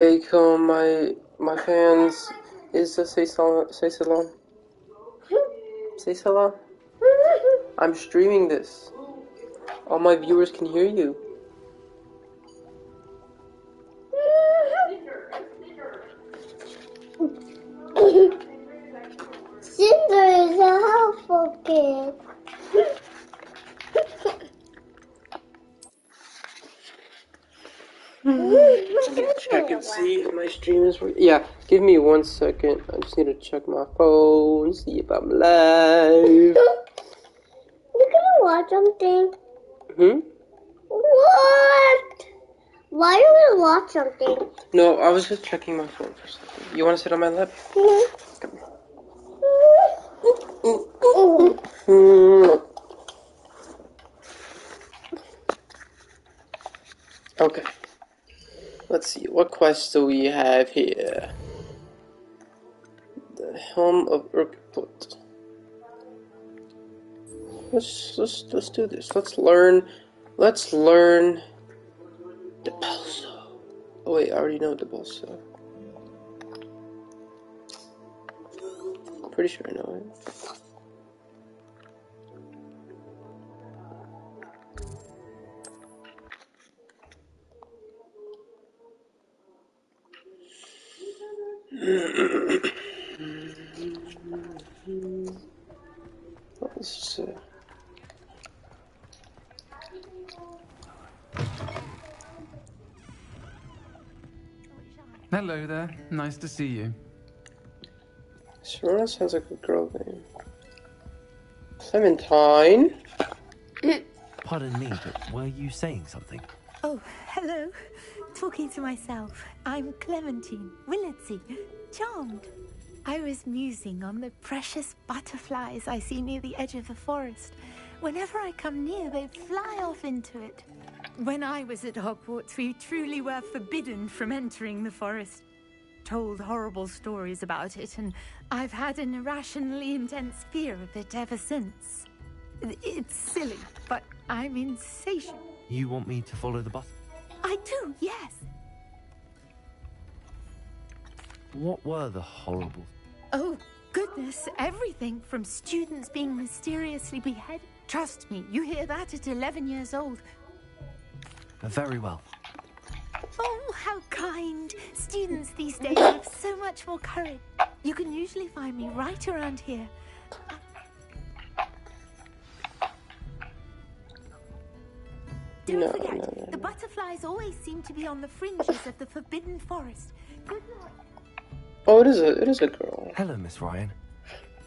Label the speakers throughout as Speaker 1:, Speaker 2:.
Speaker 1: Hey, come my my fans. Is to say salam? Say salam. Say salam. I'm streaming this. All my viewers can hear you.
Speaker 2: Cinder is a helpful kid.
Speaker 1: Check and see if my stream is working. Yeah, give me one second. I just need to check my phone, see if I'm live.
Speaker 2: You gonna watch something?
Speaker 1: Hmm?
Speaker 2: What? Why are you gonna watch something?
Speaker 1: No, I was just checking my phone for something. You want to sit on my lap? Come here. Mm. Okay. Let's see. What quest do we have here? The Helm of Urtkot. Let's let's let's do this. Let's learn. Let's learn. The Balso. Oh wait, I already know the Balso. Pretty sure I know it. Let's see.
Speaker 3: Hello there. Nice to see you.
Speaker 1: Serena sounds like a good girl name. Clementine.
Speaker 4: Pardon me, but were you saying something?
Speaker 5: Oh, hello. Talking to myself. I'm Clementine Willardsey. Charmed. I was musing on the precious butterflies I see near the edge of the forest. Whenever I come near, they fly off into it. When I was at Hogwarts, we truly were forbidden from entering the forest. Told horrible stories about it, and I've had an irrationally intense fear of it ever since. It's silly, but I'm insatiable.
Speaker 4: You want me to follow the bus?
Speaker 5: I do, yes.
Speaker 4: What were the horrible?
Speaker 5: Oh, goodness, everything from students being mysteriously beheaded. Trust me, you hear that at 11 years old.
Speaker 4: Very well.
Speaker 5: Oh, how kind. Students these days have so much more courage. You can usually find me right around here. Don't
Speaker 1: No,
Speaker 5: forget,
Speaker 1: no, no,
Speaker 5: the butterflies always seem to be on the fringes of the forbidden forest. Good luck.
Speaker 1: Oh, it is a it is a girl.
Speaker 4: Hello, Miss Ryan.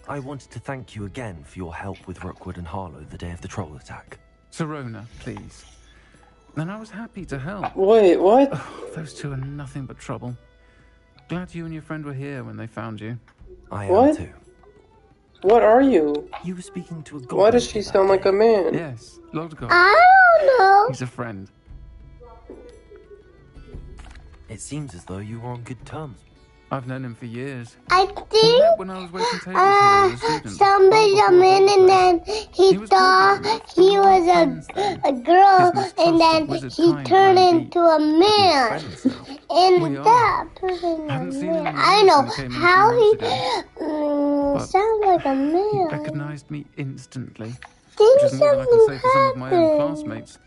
Speaker 4: I wanted to thank you again for your help with Rookwood and Harlow the day of the troll attack.
Speaker 3: Sirona, please. And I was happy to help.
Speaker 1: Wait, what?
Speaker 3: Oh, those two are nothing but trouble. Glad you and your friend were here when they found you.
Speaker 4: I
Speaker 1: What?
Speaker 4: am too.
Speaker 1: What are you?
Speaker 4: You were speaking to a goblin.
Speaker 1: Why does she sound like a man?
Speaker 3: Yes, Lodgok.
Speaker 2: I ah! Don't know.
Speaker 3: He's a friend.
Speaker 4: It seems as though you were on good terms.
Speaker 3: I've known him for years.
Speaker 2: I think
Speaker 3: met when I was waiting tables here
Speaker 2: uh,
Speaker 3: as
Speaker 2: somebody
Speaker 3: long
Speaker 2: come
Speaker 3: before
Speaker 2: in and then he,
Speaker 3: He
Speaker 2: thought
Speaker 3: good,
Speaker 2: he was a, a girl and then he turned
Speaker 3: kind
Speaker 2: into a man. And that person
Speaker 3: Haven't
Speaker 2: a
Speaker 3: seen him in
Speaker 2: man.
Speaker 3: years
Speaker 2: I know
Speaker 3: when he came in a few
Speaker 2: how he
Speaker 3: months
Speaker 2: mm,
Speaker 3: But
Speaker 2: sounds like a man.
Speaker 3: He recognized me instantly,
Speaker 2: Think
Speaker 3: which is more than I can say
Speaker 2: something
Speaker 3: for some of my own classmates.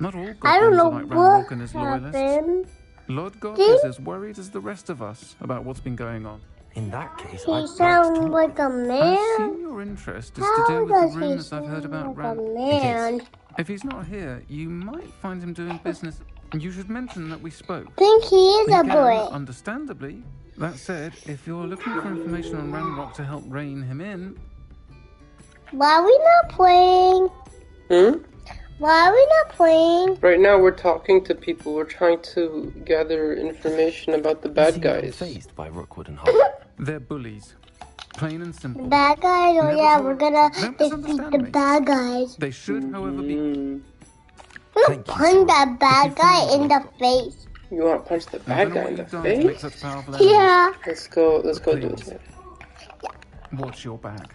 Speaker 3: Not all
Speaker 2: I don't
Speaker 3: goblins
Speaker 2: know
Speaker 3: are like
Speaker 2: what
Speaker 3: and his loyalists.
Speaker 2: happened.
Speaker 3: Lodgok
Speaker 2: Did-
Speaker 3: is as worried as the rest of us about what's been going on.
Speaker 4: In that case,
Speaker 2: He
Speaker 4: I'd like to
Speaker 2: sounds
Speaker 4: talk.
Speaker 2: like a
Speaker 3: I
Speaker 2: man.
Speaker 3: assume your interest is to
Speaker 2: How
Speaker 3: do with
Speaker 2: does
Speaker 3: the
Speaker 2: he
Speaker 3: rumours I've heard about
Speaker 2: like a man?
Speaker 3: If he's not here, you might find him doing business. And you should mention that we spoke.
Speaker 2: think he is
Speaker 3: We
Speaker 2: a
Speaker 3: can,
Speaker 2: boy.
Speaker 3: understandably. That said, if you're looking for information on Ranrock to help rein him in,
Speaker 2: Why are we not playing?
Speaker 1: Hmm?
Speaker 2: Why are we not playing?
Speaker 1: Right now we're talking to people. We're trying to gather information about the bad
Speaker 4: seem
Speaker 1: guys.
Speaker 4: unfazed by Rookwood and Harlow.
Speaker 3: they're bullies. Plain and
Speaker 2: The
Speaker 3: simple.
Speaker 2: bad guys? Oh
Speaker 3: Never
Speaker 2: yeah, we're gonna defeat the
Speaker 3: me.
Speaker 2: bad guys.
Speaker 3: They should, however, be.
Speaker 1: Mm,
Speaker 2: We're
Speaker 4: Thank
Speaker 2: gonna punch
Speaker 4: Sarah.
Speaker 2: that bad guy in the face.
Speaker 1: you want to punch the bad guy in the
Speaker 3: you've done to make
Speaker 1: face?
Speaker 3: such powerful enemies.
Speaker 2: Yeah.
Speaker 1: Let's go. Let's go do
Speaker 3: Please.
Speaker 1: it.
Speaker 3: Watch your back.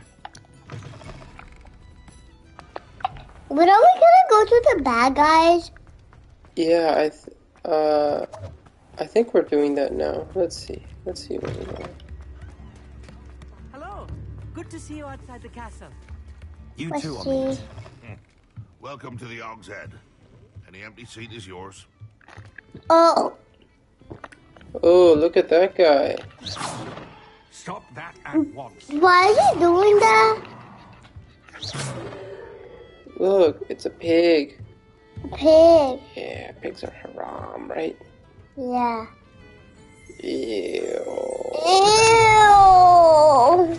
Speaker 2: But are we gonna go to the bad guys?
Speaker 1: Yeah, I. Th- uh, I think we're doing that now. Let's see. Let's see where we're going.
Speaker 6: Hello. Good to see you outside the castle.
Speaker 4: You
Speaker 2: Let's
Speaker 4: too,
Speaker 2: see.
Speaker 4: Amit.
Speaker 7: Welcome to the Hog's Head. Any empty seat is yours.
Speaker 2: Oh,
Speaker 1: Oh, look at that guy.
Speaker 8: Stop that at once.
Speaker 2: why is he doing that?
Speaker 1: Look, it's a pig.
Speaker 2: A pig.
Speaker 1: Yeah, pigs are haram, right?
Speaker 2: Yeah.
Speaker 1: Ew.
Speaker 2: Ew.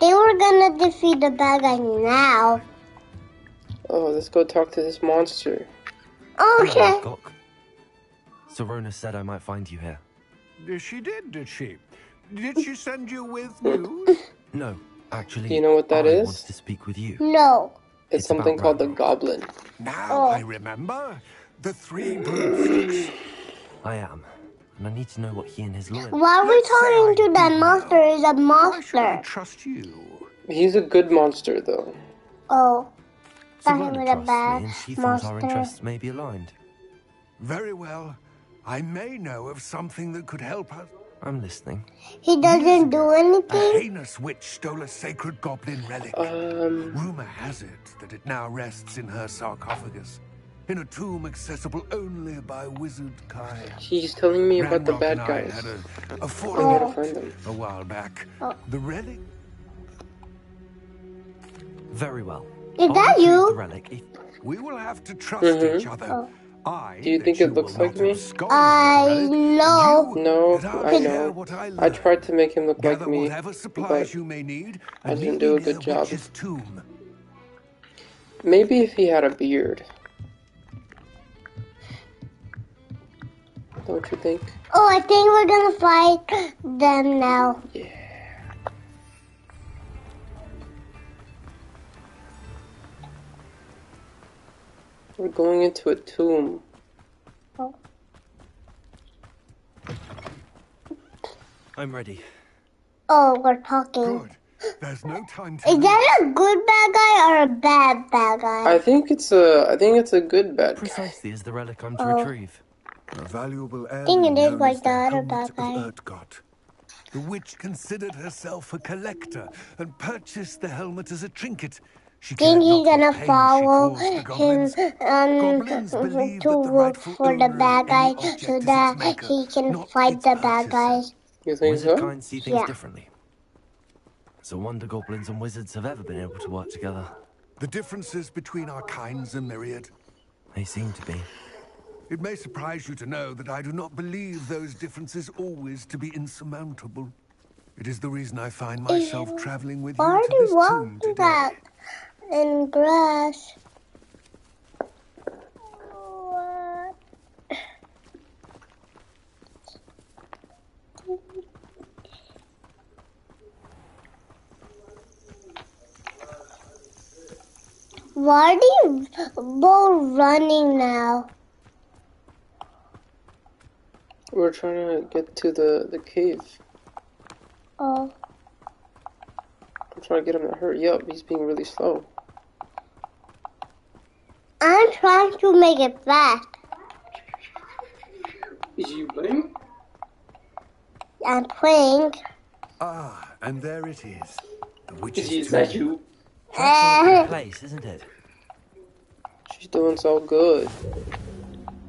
Speaker 2: They were gonna defeat the bad guy now.
Speaker 1: Oh, let's go talk to this monster.
Speaker 2: Okay.
Speaker 4: Gok. Sirona said I might find you here.
Speaker 8: She did, did she? Did she send you with news?
Speaker 4: No, actually.
Speaker 1: Do you know what that
Speaker 4: I
Speaker 1: is?
Speaker 4: wanted to speak with you.
Speaker 2: No.
Speaker 1: It's,
Speaker 4: It's
Speaker 1: something
Speaker 4: about
Speaker 1: called the Goblin.
Speaker 8: now
Speaker 2: Oh.
Speaker 8: I remember. The three broomsticks.
Speaker 4: I am. And I need to know what he and his lawyer.
Speaker 2: Why are we talking to that
Speaker 8: did
Speaker 2: monster? Is a
Speaker 8: Why I trust you?
Speaker 1: He's a good monster, though.
Speaker 2: Oh, thought he
Speaker 4: Sirona
Speaker 2: was a
Speaker 4: trusts
Speaker 2: bad
Speaker 4: me, and she thinks our
Speaker 2: monster.
Speaker 4: interests may be aligned.
Speaker 8: Very well. I may know of something that could help us.
Speaker 4: I'm listening.
Speaker 2: He doesn't do anything?
Speaker 8: A
Speaker 2: anything.
Speaker 8: heinous witch stole a sacred goblin relic.
Speaker 1: Um,
Speaker 8: Rumor has it that it now rests in her sarcophagus, in a tomb accessible only by wizard kind.
Speaker 1: he's telling me about the bad guys.
Speaker 8: had a, a
Speaker 1: I know
Speaker 8: falling
Speaker 1: where to
Speaker 8: out
Speaker 1: find them.
Speaker 8: a while back.
Speaker 2: Oh.
Speaker 8: The relic
Speaker 4: Very well.
Speaker 2: Is
Speaker 4: I'll
Speaker 2: that you?
Speaker 4: The relic
Speaker 8: We will have to trust
Speaker 1: Mhm.
Speaker 8: each other.
Speaker 2: Oh.
Speaker 8: I
Speaker 1: Do you think it
Speaker 8: will
Speaker 1: looks like me?
Speaker 2: I
Speaker 8: with the relic, and
Speaker 2: know.
Speaker 1: No,
Speaker 8: I'll
Speaker 1: I
Speaker 8: share
Speaker 1: know.
Speaker 8: I,
Speaker 1: I tried to make him look like
Speaker 8: Gather
Speaker 1: me,
Speaker 8: whatever supplies
Speaker 1: but
Speaker 8: you may need,
Speaker 1: I didn't do a good job.
Speaker 8: Tomb.
Speaker 1: maybe if he had a beard. Don't you think?
Speaker 2: Oh, I think we're gonna fight them now.
Speaker 1: We're going into a tomb. Oh.
Speaker 4: I'm ready.
Speaker 2: Oh, we're talking.
Speaker 8: Good. There's no time to
Speaker 2: Is that a good bad guy or a bad bad guy?
Speaker 1: I think it's a. I think it's a good bad guy.
Speaker 4: Precisely as the relic I'm to
Speaker 2: Oh.
Speaker 4: retrieve.
Speaker 8: A valuable heir
Speaker 2: think it is like
Speaker 8: the
Speaker 2: that, or
Speaker 8: helmet of
Speaker 2: guy.
Speaker 8: Urtkot. The witch considered herself a collector and purchased the helmet as a trinket. She
Speaker 2: think he's gonna follow
Speaker 8: caused the
Speaker 2: him um, to
Speaker 8: that the
Speaker 2: look
Speaker 8: rightful
Speaker 2: for the bad guy so that
Speaker 8: maker,
Speaker 2: he can fight the bad
Speaker 8: purchaser.
Speaker 2: guys.
Speaker 1: You think
Speaker 4: Wizard
Speaker 1: so?
Speaker 4: kind see things
Speaker 2: Yeah.
Speaker 4: differently. So wonder goblins and wizards have ever been able to work together.
Speaker 8: The differences between our kinds are myriad.
Speaker 4: They seem to be.
Speaker 8: It may surprise you to know that I do not believe those differences always to be insurmountable. It is the reason I find myself traveling with you
Speaker 2: Why
Speaker 8: to
Speaker 2: do you
Speaker 8: this tomb
Speaker 2: walk
Speaker 8: today.
Speaker 2: that in grass? Why do you go running now?
Speaker 1: We're trying to get to the the cave.
Speaker 2: Oh,
Speaker 1: I'm trying to get him to hurry up. He's being really slow.
Speaker 2: I'm trying to make it fast.
Speaker 1: Is you playing?
Speaker 2: I'm playing.
Speaker 8: Ah, and there it is. The
Speaker 1: Is
Speaker 8: witch's
Speaker 1: is
Speaker 8: tomb.
Speaker 1: that you?
Speaker 4: That's
Speaker 2: Uh,
Speaker 4: place, isn't it?
Speaker 1: She's doing so good.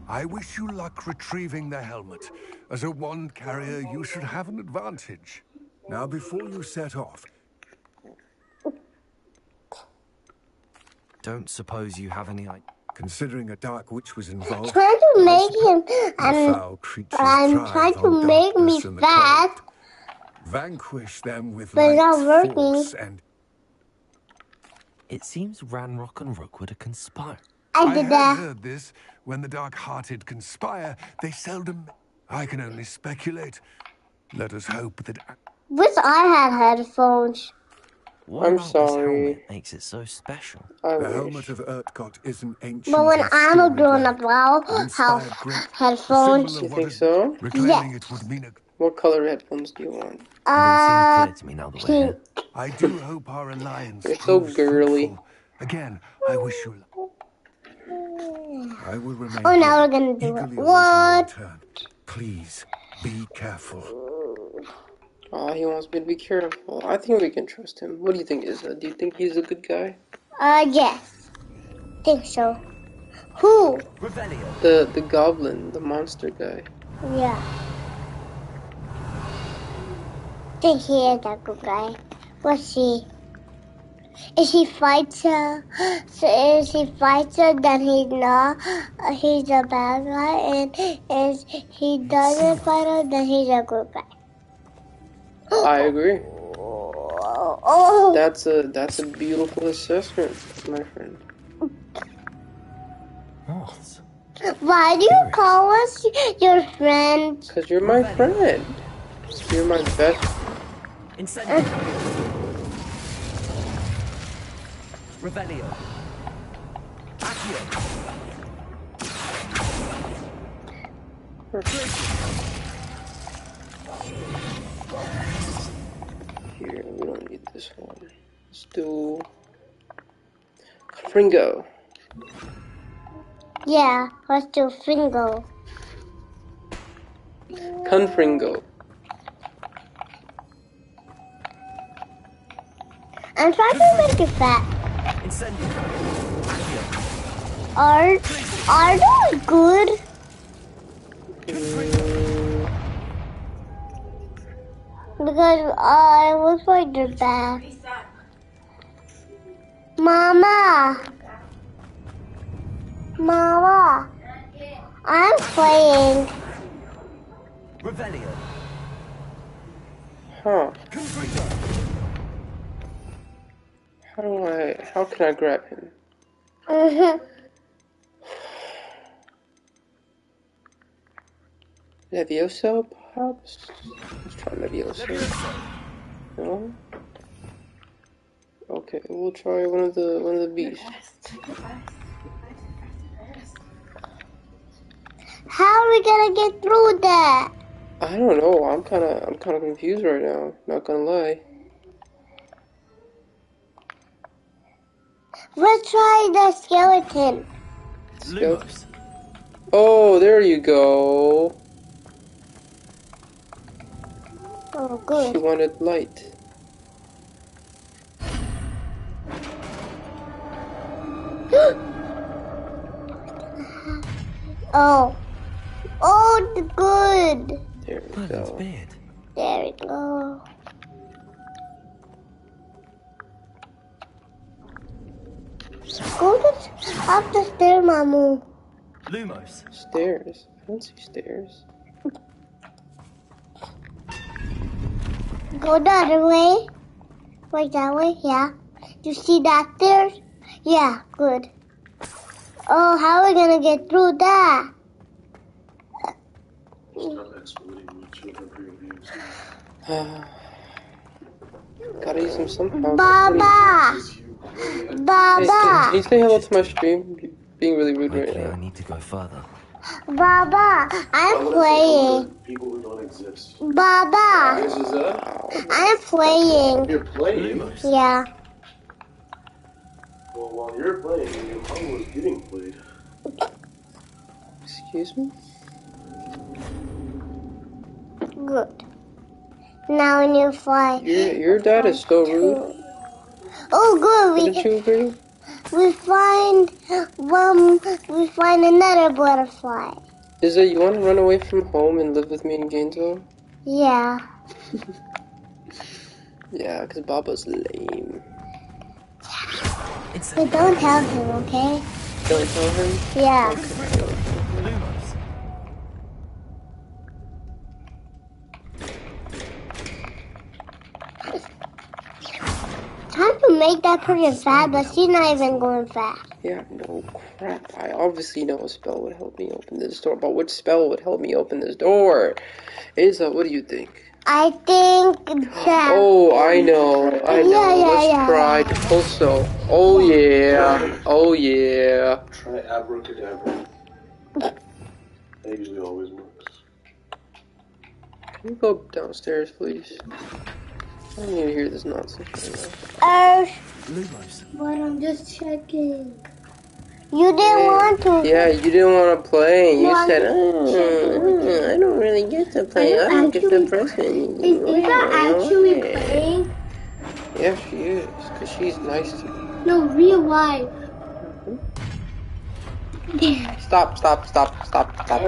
Speaker 8: I wish you luck retrieving the helmet. As a wand carrier, you should have an advantage. Now, before you set off,
Speaker 4: Don't suppose you have any idea.
Speaker 8: considering a dark witch was involved, um, um,
Speaker 2: trying to make him.
Speaker 8: the
Speaker 2: I'm,
Speaker 8: foul creatures
Speaker 2: I'm
Speaker 8: thrive
Speaker 2: trying to make me
Speaker 8: darkness and the
Speaker 2: fast.
Speaker 8: cold. Vanquish them with
Speaker 2: But it's not working.
Speaker 8: force and
Speaker 4: It seems Ranrock and Rookwood are conspiring.
Speaker 2: I
Speaker 8: I
Speaker 2: did
Speaker 8: have
Speaker 2: that.
Speaker 8: heard this. When the dark-hearted conspire, they seldom. I can only speculate. Let us hope that.
Speaker 2: Wish I had headphones.
Speaker 4: What
Speaker 1: I'm
Speaker 4: about this
Speaker 1: sorry.
Speaker 4: helmet makes it so special?
Speaker 1: I
Speaker 8: The
Speaker 1: wish.
Speaker 8: helmet of Urtkot is an ancient.
Speaker 2: But when I'm a grown up, I'll have headphones.
Speaker 1: You think so?
Speaker 8: Reclaiming it would mean a.
Speaker 1: What color headphones do you want?
Speaker 4: It all
Speaker 2: Uh,
Speaker 4: to me now that we're here.
Speaker 8: I do hope our alliance.
Speaker 1: You're so girly.
Speaker 8: fruitful, Again, I wish you luck. I will remain.
Speaker 2: Oh, now we're gonna do it.
Speaker 8: eagerly awaiting your
Speaker 2: What?
Speaker 8: Please be careful.
Speaker 1: Oh, he wants me to be careful. I think we can trust him. What do you think, Izza? Do you think he's a good guy?
Speaker 2: Uh, yes. Think so. Who?
Speaker 6: Revelio.
Speaker 1: The the goblin, the monster guy.
Speaker 2: Yeah. Think he is a good guy. What's he? If he fights her, so if he fights then he's not. uh, He's a bad guy, and if he doesn't fight then he's a good guy.
Speaker 1: I agree.
Speaker 2: Oh, oh.
Speaker 1: That's a that's a beautiful assessment, my friend.
Speaker 4: Moths.
Speaker 2: Why do you call us your friend?
Speaker 1: Cause you're my friend. You're my best.
Speaker 6: Incendio. Revelio. Accio.
Speaker 1: Here, we don't need this one. Let's do Fringo.
Speaker 2: Yeah, let's do Fringo.
Speaker 1: Confringo.
Speaker 2: I'm trying to make it fat. Are are those good? Because I was like they're. Mama. Mama. I'm playing.
Speaker 6: Revelio.
Speaker 1: Huh. How do I how can I grab him?
Speaker 2: Mhm.
Speaker 1: Levioso perhaps? Let's try Levioso.
Speaker 6: Levioso.
Speaker 1: No? Okay, we'll try one of the one of the beasts.
Speaker 2: How are we gonna get through that?
Speaker 1: I don't know. I'm kind of I'm kind of confused right now. Not gonna lie.
Speaker 2: Let's try the skeleton.
Speaker 6: Lumos.
Speaker 1: Oh, there you go.
Speaker 2: Oh,
Speaker 1: She wanted light.
Speaker 2: Oh. Oh, the good.
Speaker 1: There we
Speaker 4: Merlin's
Speaker 1: go.
Speaker 4: beard.
Speaker 2: There we go. Go to up the stair, Mamu.
Speaker 6: Lumos.
Speaker 1: Stairs. I don't see stairs.
Speaker 2: Go the other way. Right that way, yeah. You see that there? Yeah, good. Oh, how are we gonna get through that?
Speaker 1: Gotta use them somehow.
Speaker 2: Baba! Baba!
Speaker 1: Hey, can,
Speaker 2: Baba!
Speaker 1: can you say hello to my stream? You're being really rude right
Speaker 4: Hopefully, I need to go further.
Speaker 2: Baba! I'm playing.
Speaker 9: People who don't exist.
Speaker 2: Baba!
Speaker 9: This is uh,
Speaker 2: I'm playing.
Speaker 9: you're playing.
Speaker 2: Yeah.
Speaker 9: Well, while you're playing, your mom was getting played.
Speaker 1: Excuse me?
Speaker 2: Good. Now when you fly.
Speaker 1: Your, your dad is so rude.
Speaker 2: Oh, good. We
Speaker 1: Wouldn't you agree?
Speaker 2: We find um we find another butterfly.
Speaker 1: Is it you want to run away from home and live with me in Gainesville?
Speaker 2: Yeah.
Speaker 1: Yeah, because Baba's lame.
Speaker 2: But don't tell him, okay?
Speaker 1: Don't tell him.
Speaker 2: Yeah.
Speaker 6: Lumos.
Speaker 2: Time to make that person fast, but she's not even going fast.
Speaker 1: Yeah, no crap. I obviously know a spell would help me open this door, but which spell would help me open this door? Isa, what do you think?
Speaker 2: I think that.
Speaker 1: Oh, I know. I know.
Speaker 2: Yeah, yeah,
Speaker 1: Let's
Speaker 2: yeah.
Speaker 1: try Pulso. Oh, yeah. Oh, yeah.
Speaker 9: Try abracadabra. That usually always works.
Speaker 1: Can you go downstairs, please? I don't need to hear this nonsense right now.
Speaker 2: Earth,
Speaker 6: Lumos.
Speaker 2: But I'm just checking. You didn't want to.
Speaker 1: Yeah, you didn't want to play. You
Speaker 2: No,
Speaker 1: said,
Speaker 2: just
Speaker 1: oh.
Speaker 2: Mm, mm,
Speaker 1: I don't really get to play. I
Speaker 2: you
Speaker 1: don't get the
Speaker 2: actually-
Speaker 1: present.
Speaker 2: Is Eva actually
Speaker 1: Yeah.
Speaker 2: playing?
Speaker 1: Yeah, she is. Because she's nice to me.
Speaker 2: No, real life.
Speaker 1: Stop, stop, stop, stop, stop.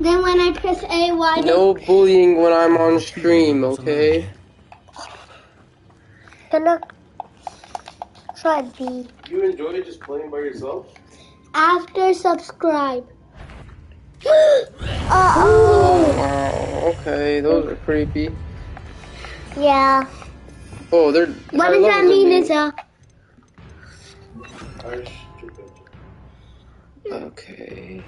Speaker 2: Then when I press A, why
Speaker 1: No bullying when I'm on stream, okay?
Speaker 2: Gonna try B
Speaker 9: You enjoy just playing by yourself?
Speaker 2: after subscribe? uh oh.
Speaker 1: Wow, okay, those are creepy.
Speaker 2: Yeah.
Speaker 1: Oh, they're.
Speaker 2: What does that mean,
Speaker 1: me.
Speaker 2: Isa?
Speaker 1: Okay.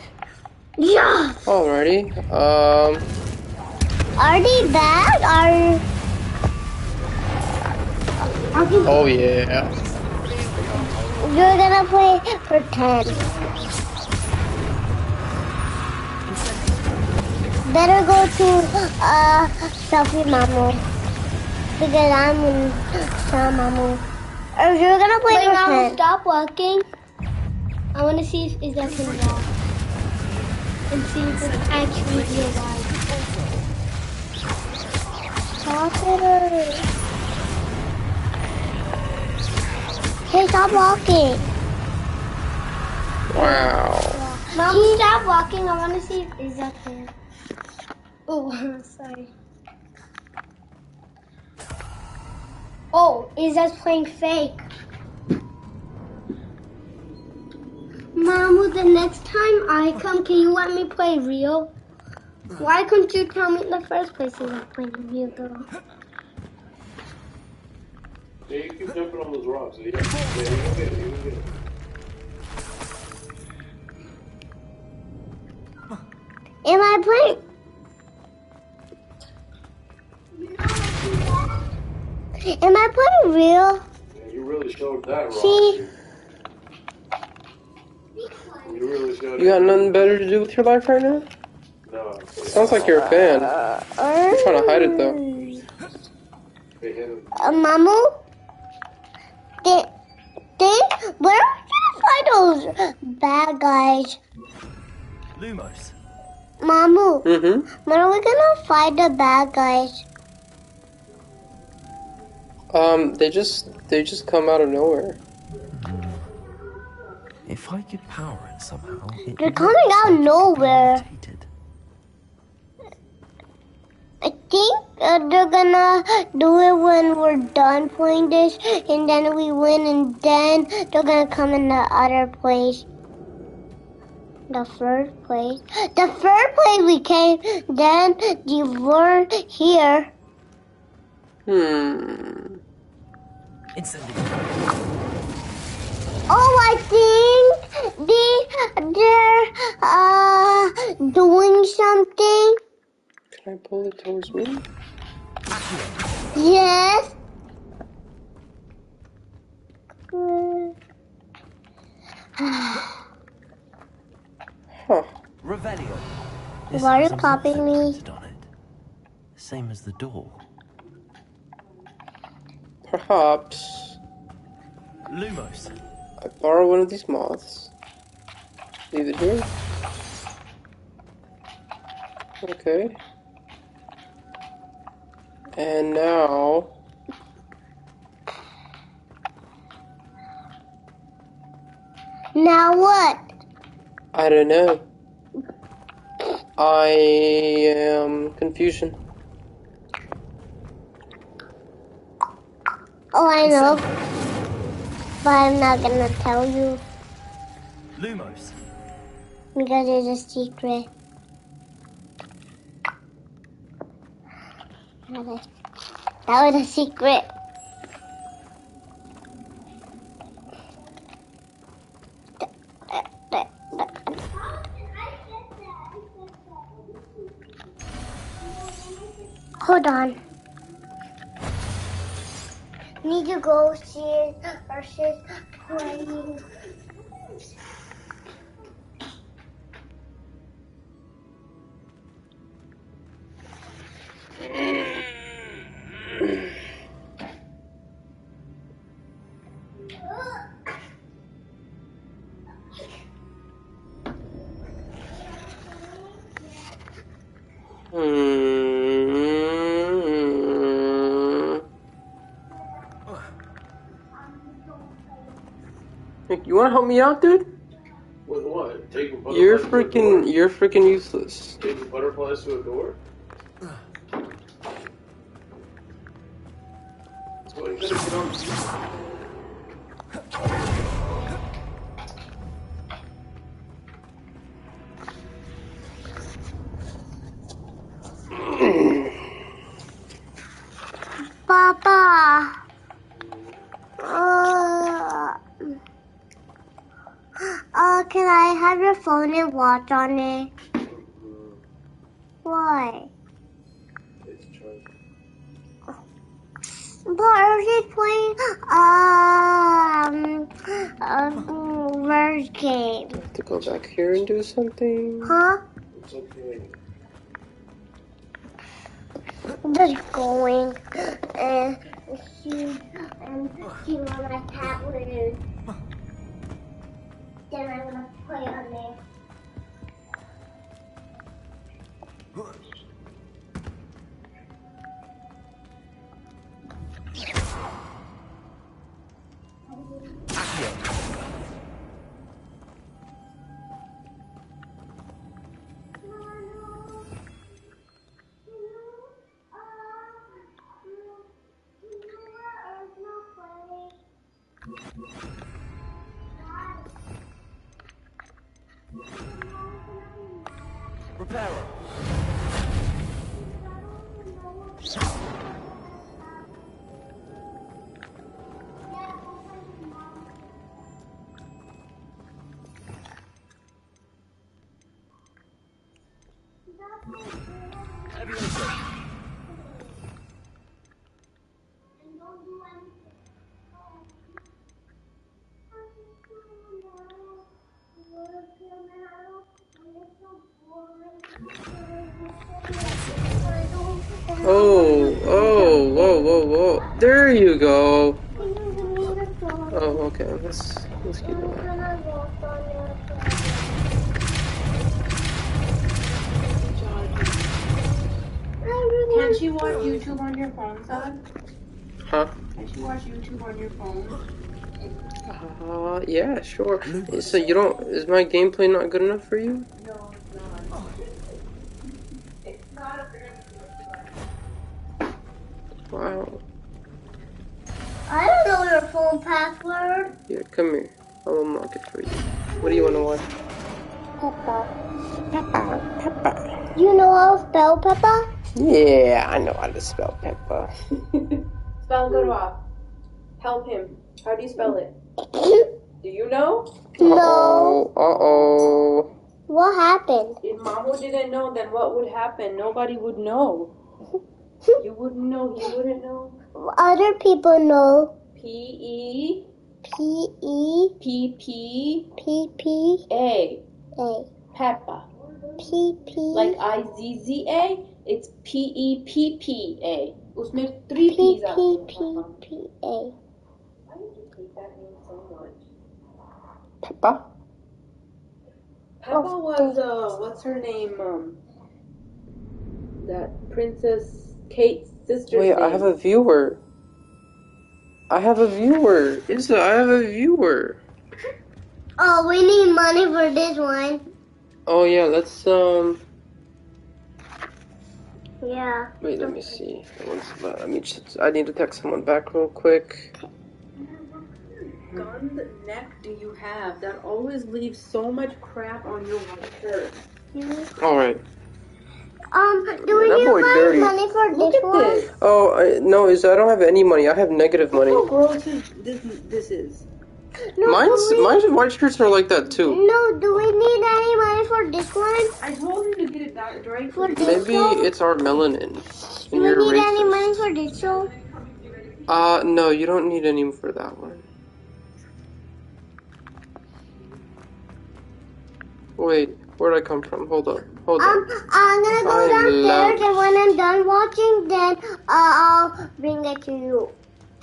Speaker 2: Yeah.
Speaker 1: Alrighty. Um.
Speaker 2: Are they bad? Are are they
Speaker 1: Oh yeah.
Speaker 2: You're gonna play for 10. Better go to uh, Selfie Mamu. Because I'm in Selfie Mamu. Or you're gonna play
Speaker 10: Wait,
Speaker 2: for
Speaker 10: Mamu,
Speaker 2: 10.
Speaker 10: stop walking. I want to see if Izza can walk. And see if it's actually real life.
Speaker 2: Stop it. Hey, stop walking.
Speaker 1: Wow.
Speaker 10: Mom, stop walking. I want to see if Izza can. Oh, sorry. Oh, Izza's playing fake. Mamu, the next time I come, can you let me play real? Why couldn't you tell me in the first place you were playing real though?
Speaker 9: Yeah, you keep jumping on those rocks. Yeah, yeah you can get it. You can get it.
Speaker 2: Am I playing? Am I playing real?
Speaker 9: Yeah, you really showed that rock.
Speaker 2: See?
Speaker 9: You really showed
Speaker 1: You got
Speaker 9: it.
Speaker 1: nothing better to do with your life right now?
Speaker 9: No.
Speaker 1: Sounds like you're a fan. You're trying to hide it though.
Speaker 9: They hit him.
Speaker 2: Uh, Mamu? They, they, where are we gonna find those bad guys?
Speaker 6: Lumos.
Speaker 2: Mamu,
Speaker 1: Mm-hmm.
Speaker 2: when are we gonna find the bad guys?
Speaker 1: Um, they just they just come out of nowhere.
Speaker 4: If I could power it somehow, it
Speaker 2: They're coming out
Speaker 4: start to
Speaker 2: nowhere.
Speaker 4: irritated.
Speaker 2: I think uh, they're gonna do it when we're done playing this, and then we win, and then they're gonna come in the other place. The third place. The third place we came, then you weren't here.
Speaker 1: Hmm.
Speaker 6: Incendiary.
Speaker 2: Oh, I think they they're uh doing something.
Speaker 1: Can I pull it towards me?
Speaker 2: Yes.
Speaker 1: Huh.
Speaker 6: Revelio.
Speaker 4: This
Speaker 2: Why are you
Speaker 4: a
Speaker 2: copying me?
Speaker 4: on it. Same as the door.
Speaker 1: Perhaps
Speaker 6: Lumos.
Speaker 1: I borrow one of these moths. Leave it here. Okay. And now
Speaker 2: Now what?
Speaker 1: I don't know. I am confusion.
Speaker 2: Oh, I know. But I'm not gonna tell you
Speaker 6: Lumos.
Speaker 2: because it's a secret. That was- a secret. Hold on. Need to go see she's playing.
Speaker 1: Nick, you wanna help me out, dude?
Speaker 9: With what? Taking butterflies
Speaker 1: You're
Speaker 9: to a
Speaker 1: freaking,
Speaker 9: door?
Speaker 1: you're freaking useless.
Speaker 9: Taking butterflies to a door?
Speaker 2: Phone and watch on it? Why?
Speaker 9: It's charged.
Speaker 2: But she's playing um a merge game.
Speaker 1: I have to go back here and do something.
Speaker 2: Huh?
Speaker 9: It's okay.
Speaker 11: Watch YouTube on your phone?
Speaker 1: Uh, yeah, sure. So you don't? Is my gameplay not good enough for you?
Speaker 11: No, it's not. It's not a very
Speaker 1: Wow.
Speaker 2: I don't know your phone password.
Speaker 1: Yeah, come here. I'll unlock it for you. What do you want to watch?
Speaker 2: Peppa.
Speaker 1: Peppa. Peppa.
Speaker 2: You know how to spell Peppa?
Speaker 1: Yeah, I know how to spell Peppa.
Speaker 11: Spell good off. Help him. How do you spell it? Do you know?
Speaker 2: No.
Speaker 1: Uh oh.
Speaker 2: What happened?
Speaker 11: If Mamu didn't know, then what would happen? Nobody would know. You wouldn't know. He wouldn't know.
Speaker 2: Other people know.
Speaker 11: P E
Speaker 2: P E
Speaker 11: P P
Speaker 2: P P
Speaker 11: A.
Speaker 2: A.
Speaker 11: Peppa.
Speaker 2: P P
Speaker 11: Like I Z Z A. It's P E P P A. उसमें three
Speaker 2: P
Speaker 11: P's आते
Speaker 2: P
Speaker 11: हैं.
Speaker 1: Peppa?
Speaker 11: Peppa was uh, what's her name? Um, that Princess Kate's sister.
Speaker 1: Wait,
Speaker 11: name.
Speaker 1: I have a viewer. I have a viewer. Isa, I have a viewer.
Speaker 2: Oh, we need money for this one.
Speaker 1: Oh yeah, let's um.
Speaker 2: Yeah.
Speaker 1: Wait, let me see. Let me I need to text someone back real quick.
Speaker 11: Gun neck do you have that always leaves so much crap on your white shirt?
Speaker 1: All right.
Speaker 2: Um, do we
Speaker 1: That
Speaker 2: need money,
Speaker 1: dirty.
Speaker 2: money for
Speaker 11: Look
Speaker 2: this one?
Speaker 11: this.
Speaker 1: Oh I, no, Isa, I don't have any money. I have negative money.
Speaker 11: How gross is this? This is.
Speaker 2: No,
Speaker 1: Mine's
Speaker 2: we,
Speaker 1: mine's white shirts are like that too.
Speaker 2: No, do we need any money for this one?
Speaker 11: I told you to get it back right.
Speaker 2: For this
Speaker 1: Maybe
Speaker 2: one?
Speaker 1: it's our melanin.
Speaker 2: Do we
Speaker 1: you're
Speaker 2: need any money for this one?
Speaker 1: Uh, no, you don't need any for that one. Wait, where'd I come from? Hold up, hold up.
Speaker 2: Um, I'm gonna go
Speaker 1: I
Speaker 2: downstairs, and when I'm done watching, then uh, I'll bring it to you.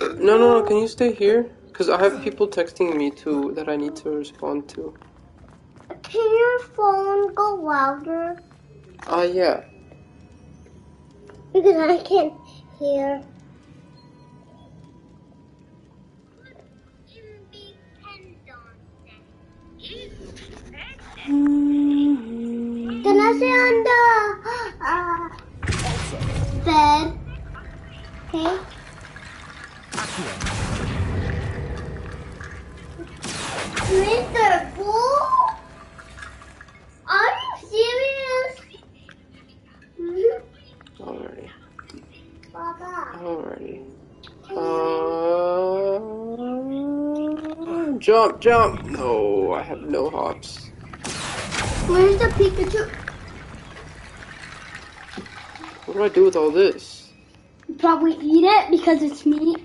Speaker 1: No, no, no. Can you stay here? Cause I have people texting me too that I need to respond to.
Speaker 2: Can your phone go louder?
Speaker 1: Ah, yeah.
Speaker 2: Because I can't hear.
Speaker 10: Can I sit on the uh, bed? Okay. Mr. Bull? Are you serious? Mhm.
Speaker 1: Alrighty.
Speaker 10: Papa.
Speaker 1: Alrighty. Uh, jump, jump. No, I have no hops.
Speaker 10: Where's the Pikachu?
Speaker 1: What do I do with all this?
Speaker 10: Probably eat it because it's meat.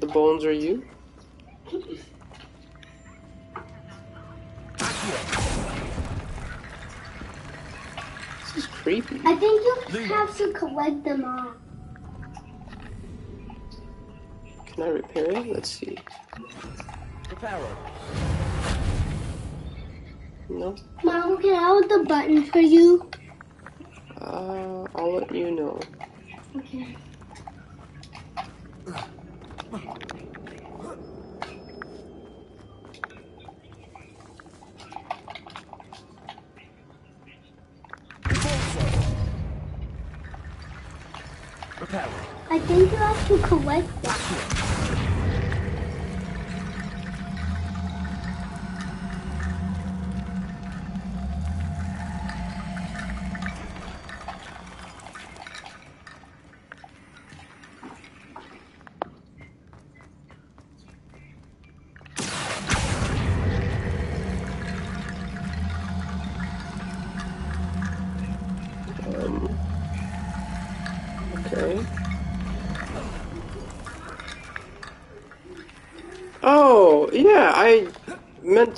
Speaker 1: The bones are you? This is creepy.
Speaker 10: I think you have to collect them all.
Speaker 1: Can I repair it? Let's see.
Speaker 6: Reparo.
Speaker 1: No?
Speaker 10: Mom, can I hold the button for you?
Speaker 1: Uh, I'll let you know.
Speaker 10: Okay. I think you have to collect them.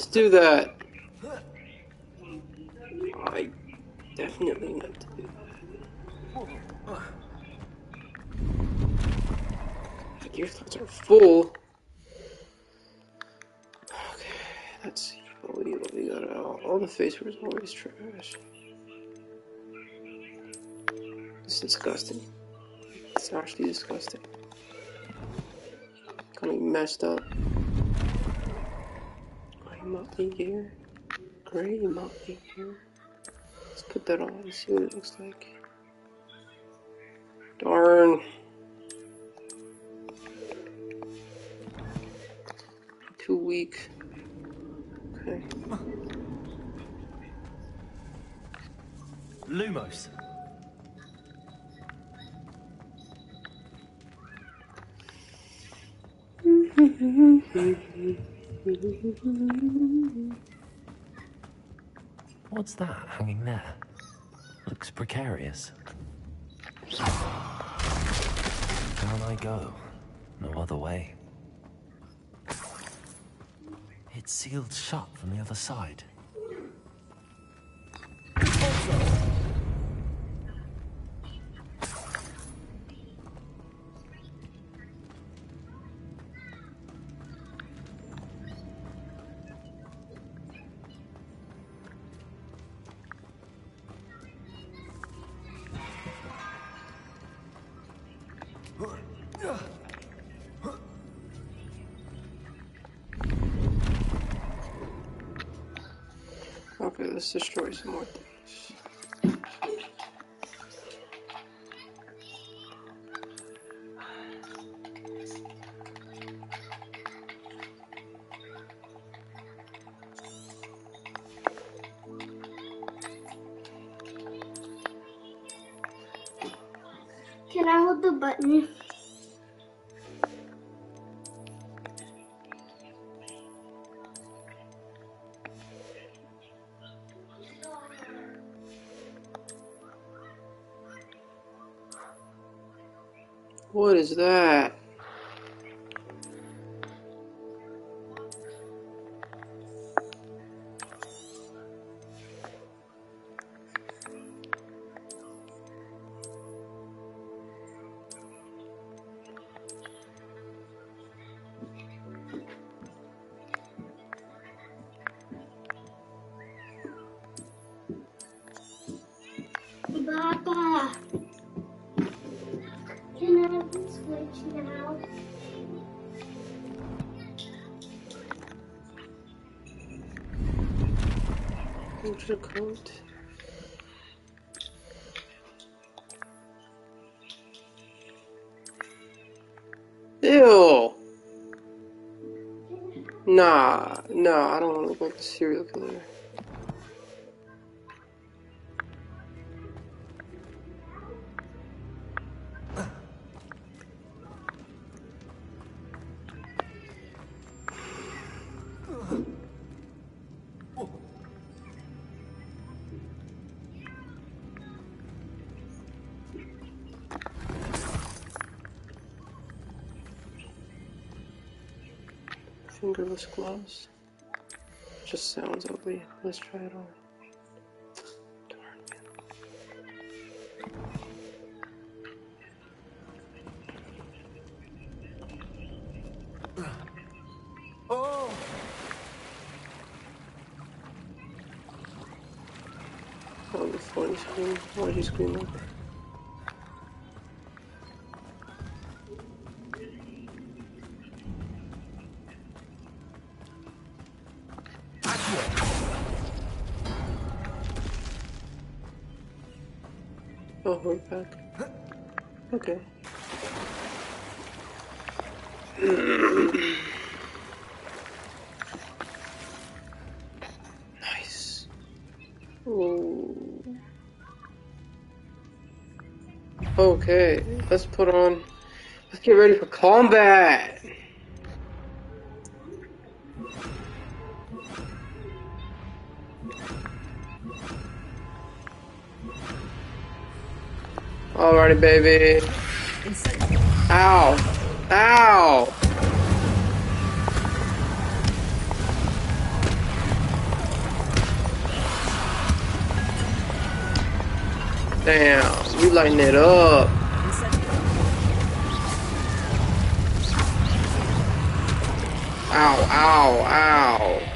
Speaker 1: To do that. I definitely meant to do that. My gear slots are full. Okay, let's see. What we, what we got? All, all the face is always trash. It's disgusting. It's actually disgusting. Kind of messed up. Gray motley gear. Gray motley gear. Let's put that on and see what it looks like. Darn. Too weak. Okay.
Speaker 6: Lumos.
Speaker 4: What's that hanging there? Looks precarious. Down I go. No other way. It's sealed shut from the other side.
Speaker 1: Let's destroy some more things.
Speaker 10: Can I hold the button?
Speaker 1: Is that? Code. Ew. Nah, nah, I don't want to look like a serial killer. Fingerless gloves. Just sounds ugly. Let's try it on.
Speaker 8: Oh!
Speaker 1: Oh, the phone screen. Why'd you scream like? Oh, we're back. Okay. nice. Ooh. Okay, let's put on. Let's get ready for combat. Alrighty, baby. Ow. Ow. Damn, you lighting it up. Ow, ow, ow.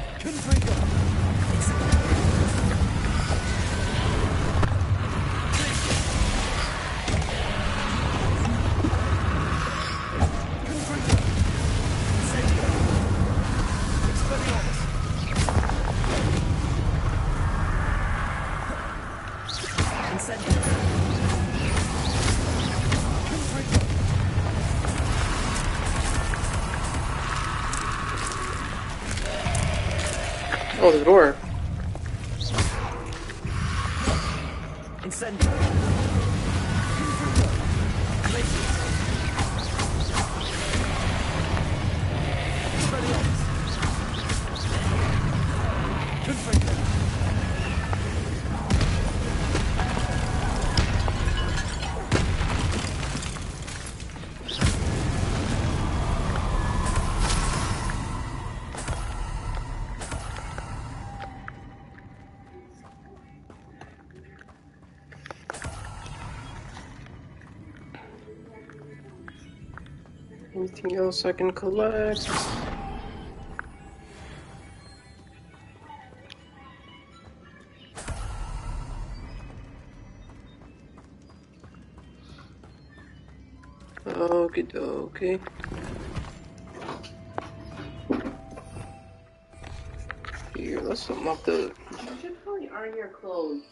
Speaker 1: Oh, the door. Anything else I can collect? Okie dokie. Here, let's sum up the.
Speaker 11: You should probably iron your clothes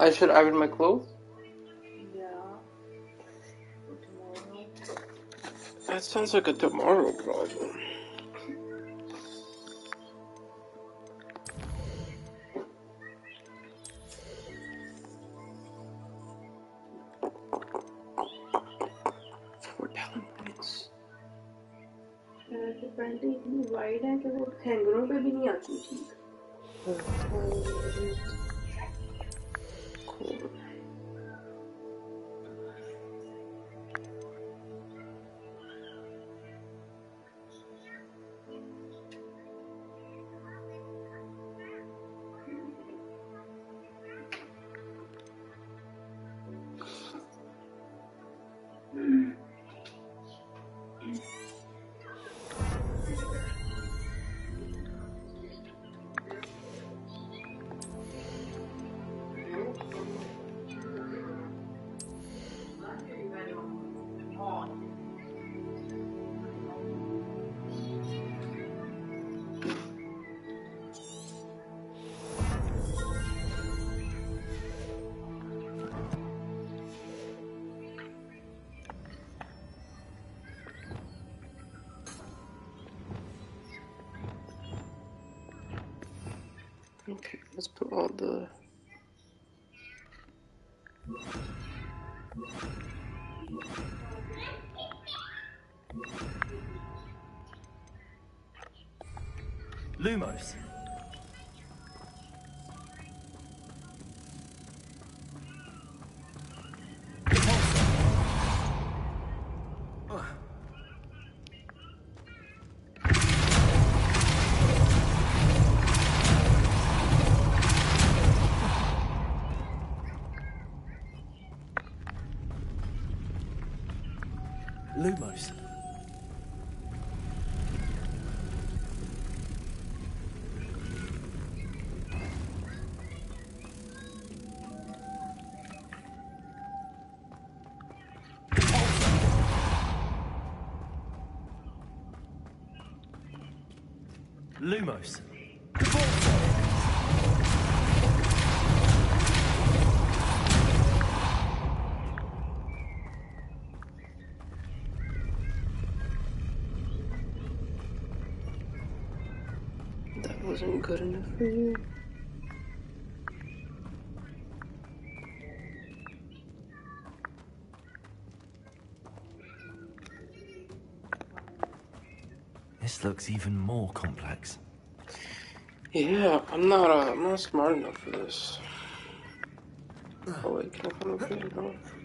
Speaker 1: I should iron my clothes?
Speaker 11: Yeah. For tomorrow.
Speaker 1: That sounds like a tomorrow problem. Four talent points.
Speaker 11: शहर की पैंटें इतनी wide है कि वो हैंगरों पे भी नहीं आती ठीक
Speaker 1: Okay, all the.
Speaker 4: Lumos. Lumos.
Speaker 1: That wasn't good enough for you.
Speaker 4: This looks even more complex.
Speaker 1: Yeah, I'm not. Uh, I'm not smart enough for this. Oh wait, can I come up here?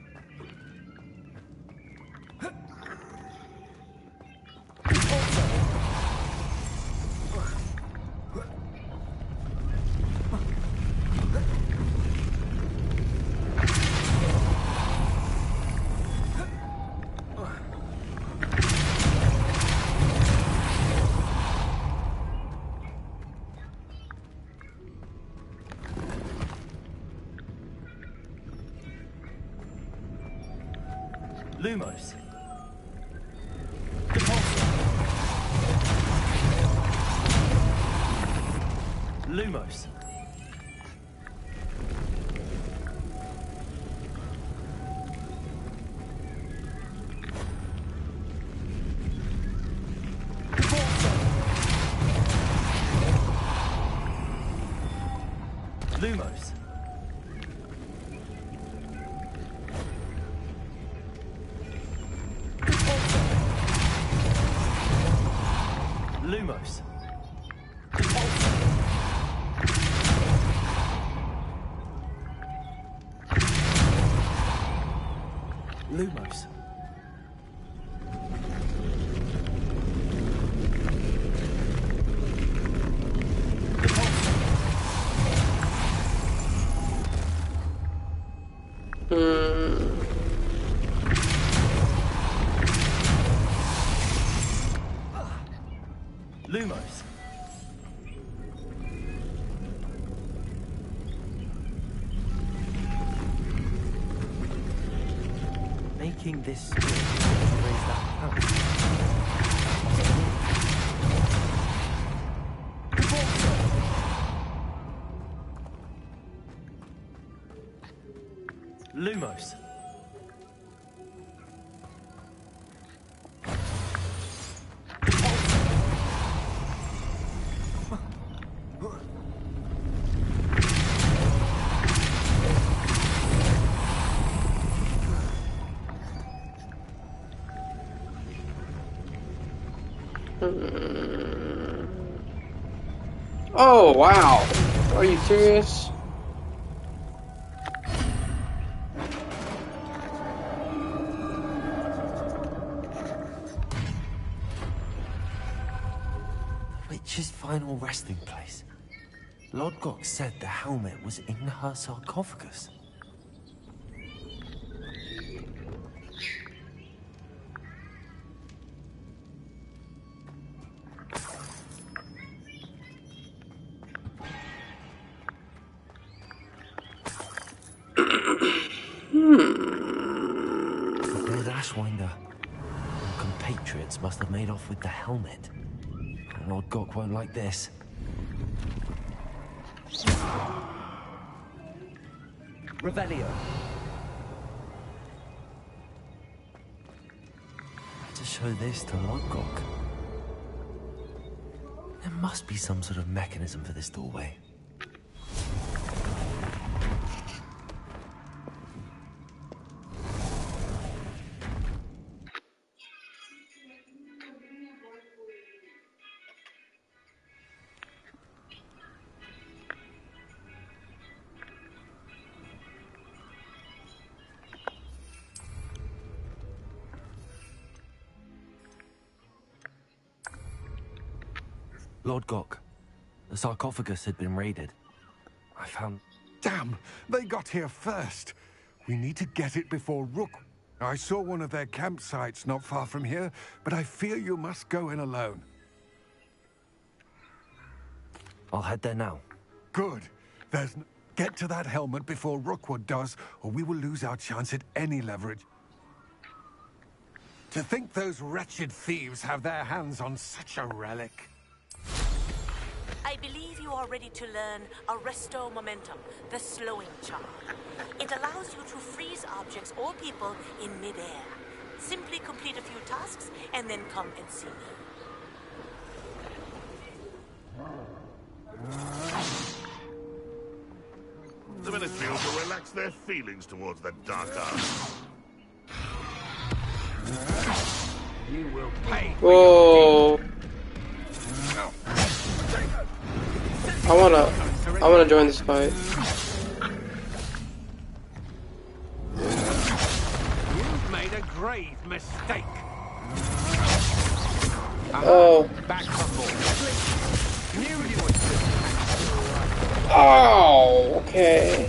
Speaker 4: Making this
Speaker 1: wow! Are you serious?
Speaker 4: Witch's final resting place. Lodgok said the helmet was in her sarcophagus. Off with the helmet. Lodgok won't like this.
Speaker 6: Revelio.
Speaker 4: To show this to Lodgok. There must be some sort of mechanism for this doorway. Lodgok, the sarcophagus had been raided. I found...
Speaker 8: Damn! They got here first. We need to get it before Rook... I saw one of their campsites not far from here, but I fear you must go in alone.
Speaker 4: I'll head there now.
Speaker 8: Good. There's... N get to that helmet before Rookwood does, or we will lose our chance at any leverage. To think those wretched thieves have their hands on such a relic.
Speaker 12: I believe you are ready to learn Arresto Momentum, the slowing charm. It allows you to freeze objects or people in midair. Simply complete a few tasks and then come and see me.
Speaker 7: The Ministry will relax their feelings towards the Dark Arts.
Speaker 8: You will pay.
Speaker 1: Whoa. I wanna, I wanna join this fight.
Speaker 8: You've made a grave mistake.
Speaker 1: Oh. Uh-huh.
Speaker 8: Back bumble. Knew you would.
Speaker 1: Oh, okay.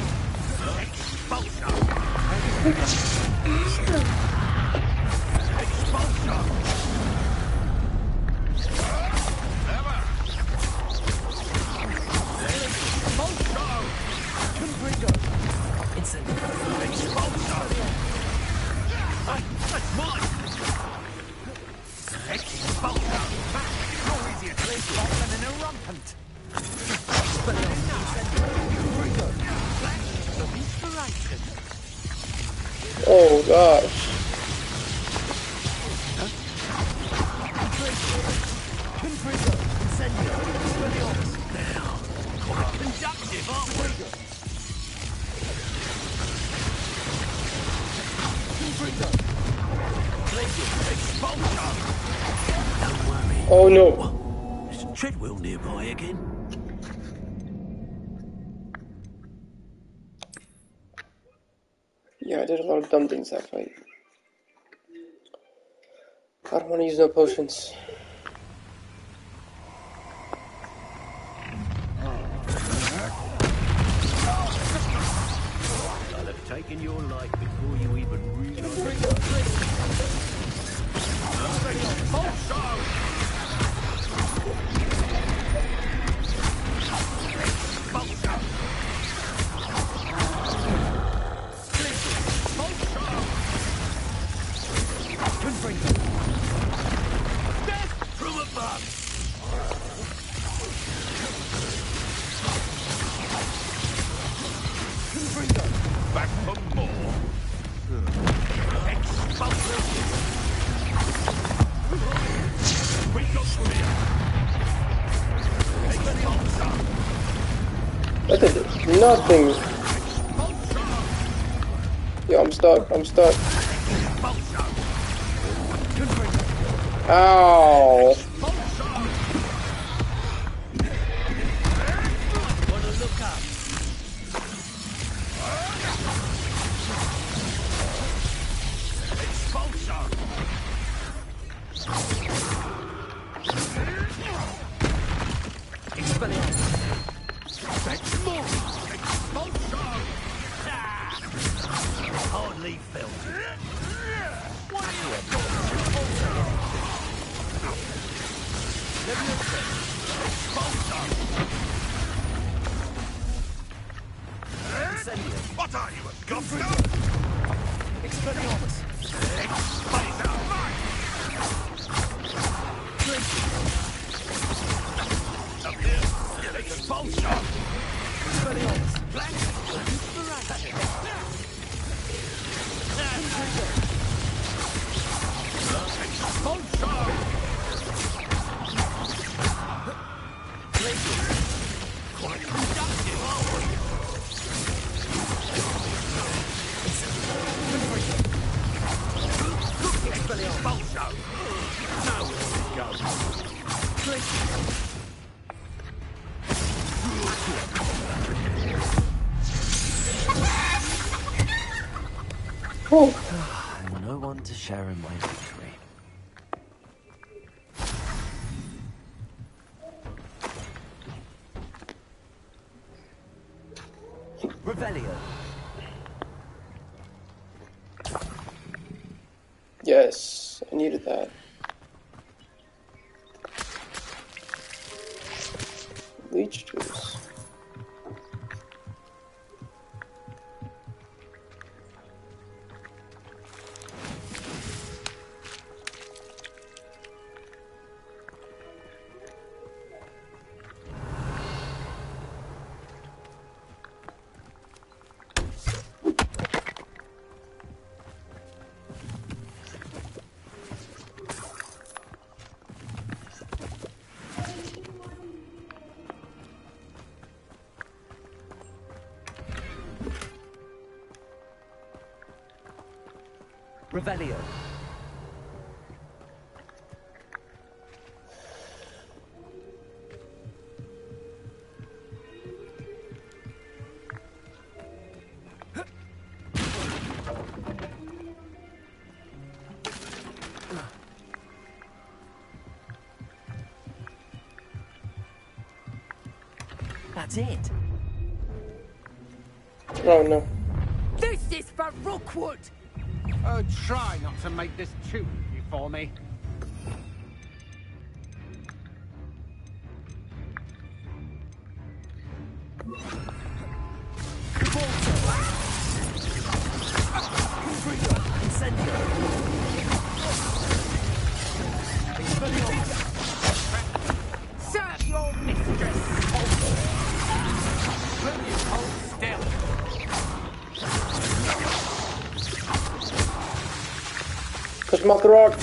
Speaker 1: lot of dumb things that fight. I don't want to use no potions.
Speaker 6: I'll have taken your life before you even realize.
Speaker 1: Nothing. Yo, I'm stuck. I'm stuck. Ow.
Speaker 7: What are you, a governor? Up
Speaker 4: in my victory. Revelio.
Speaker 1: Yes, I needed that.
Speaker 4: Revelio. That's it.
Speaker 1: Oh no.
Speaker 13: This is for Rookwood!
Speaker 14: Oh, try not to make this too easy for me.
Speaker 1: Push him off the rock.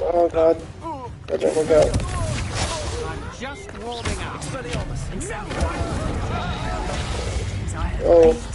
Speaker 1: Oh god. That didn't work out.
Speaker 14: I'm just warming up.
Speaker 1: Oh.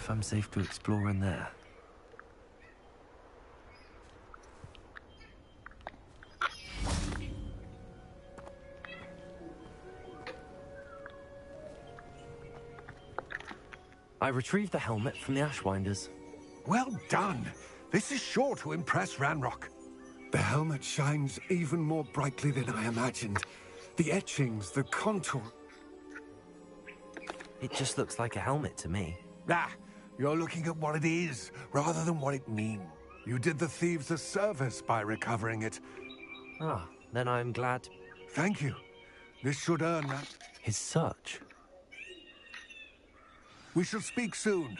Speaker 4: If I'm safe to explore in there. I retrieved the helmet from the Ashwinders.
Speaker 8: Well done. This is sure to impress Ranrock. The helmet shines even more brightly than I imagined. The etchings, the contour.
Speaker 4: It just looks like a helmet to me.
Speaker 8: Ah, you're looking at what it is, rather than what it means. You did the thieves a service by recovering it.
Speaker 4: Ah, then I'm glad.
Speaker 8: Thank you. This should earn that.
Speaker 4: His such.
Speaker 8: We shall speak soon.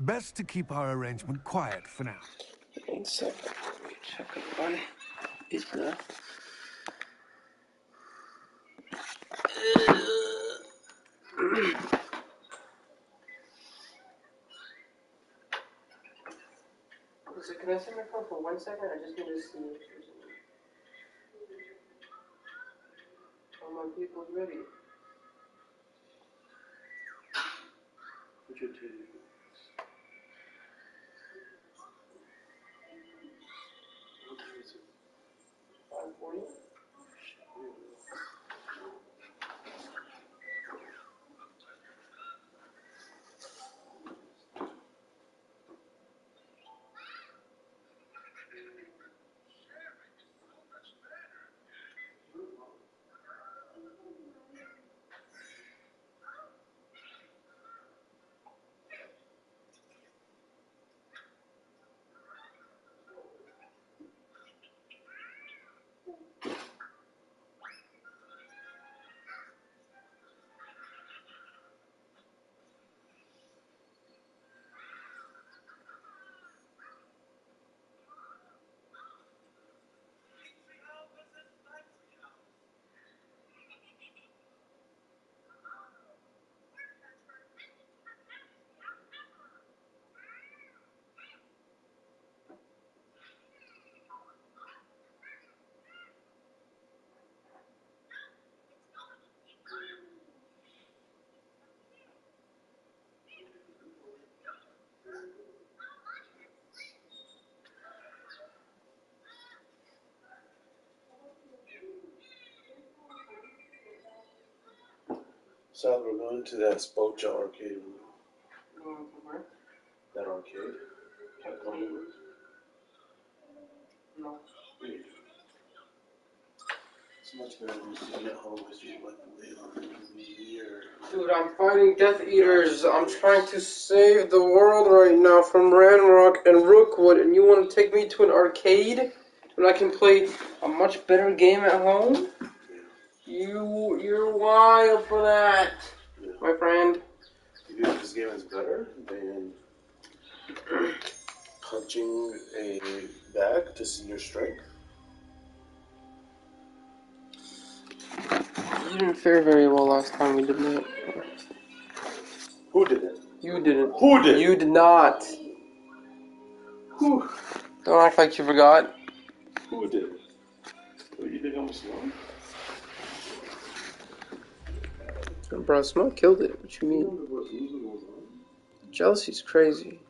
Speaker 8: Best to keep our arrangement quiet for now.
Speaker 1: One second. Let me check up on Isla. So can I send my phone for one second? I just need to see if there's any. My people's ready.
Speaker 9: Put your South, we're going to that Spocha arcade. That arcade.
Speaker 1: No.
Speaker 9: It's much better than sitting at home because you like to on the year.
Speaker 1: Dude, I'm fighting Death Eaters. I'm trying to save the world right now from Ranrock and Rookwood, and you want to take me to an arcade when I can play a much better game at home? You, you're wild for that, my friend.
Speaker 9: You think this game is better than punching a bag to see your strength?
Speaker 1: You didn't fare very well last time we did that.
Speaker 9: Who did it?
Speaker 1: You didn't.
Speaker 9: Who did?
Speaker 1: You did not.
Speaker 9: Who?
Speaker 1: Don't act like you forgot.
Speaker 9: Who did it? What, you think I'm slow?
Speaker 1: Bro, Smoke killed it. What you mean? Jealousy's crazy.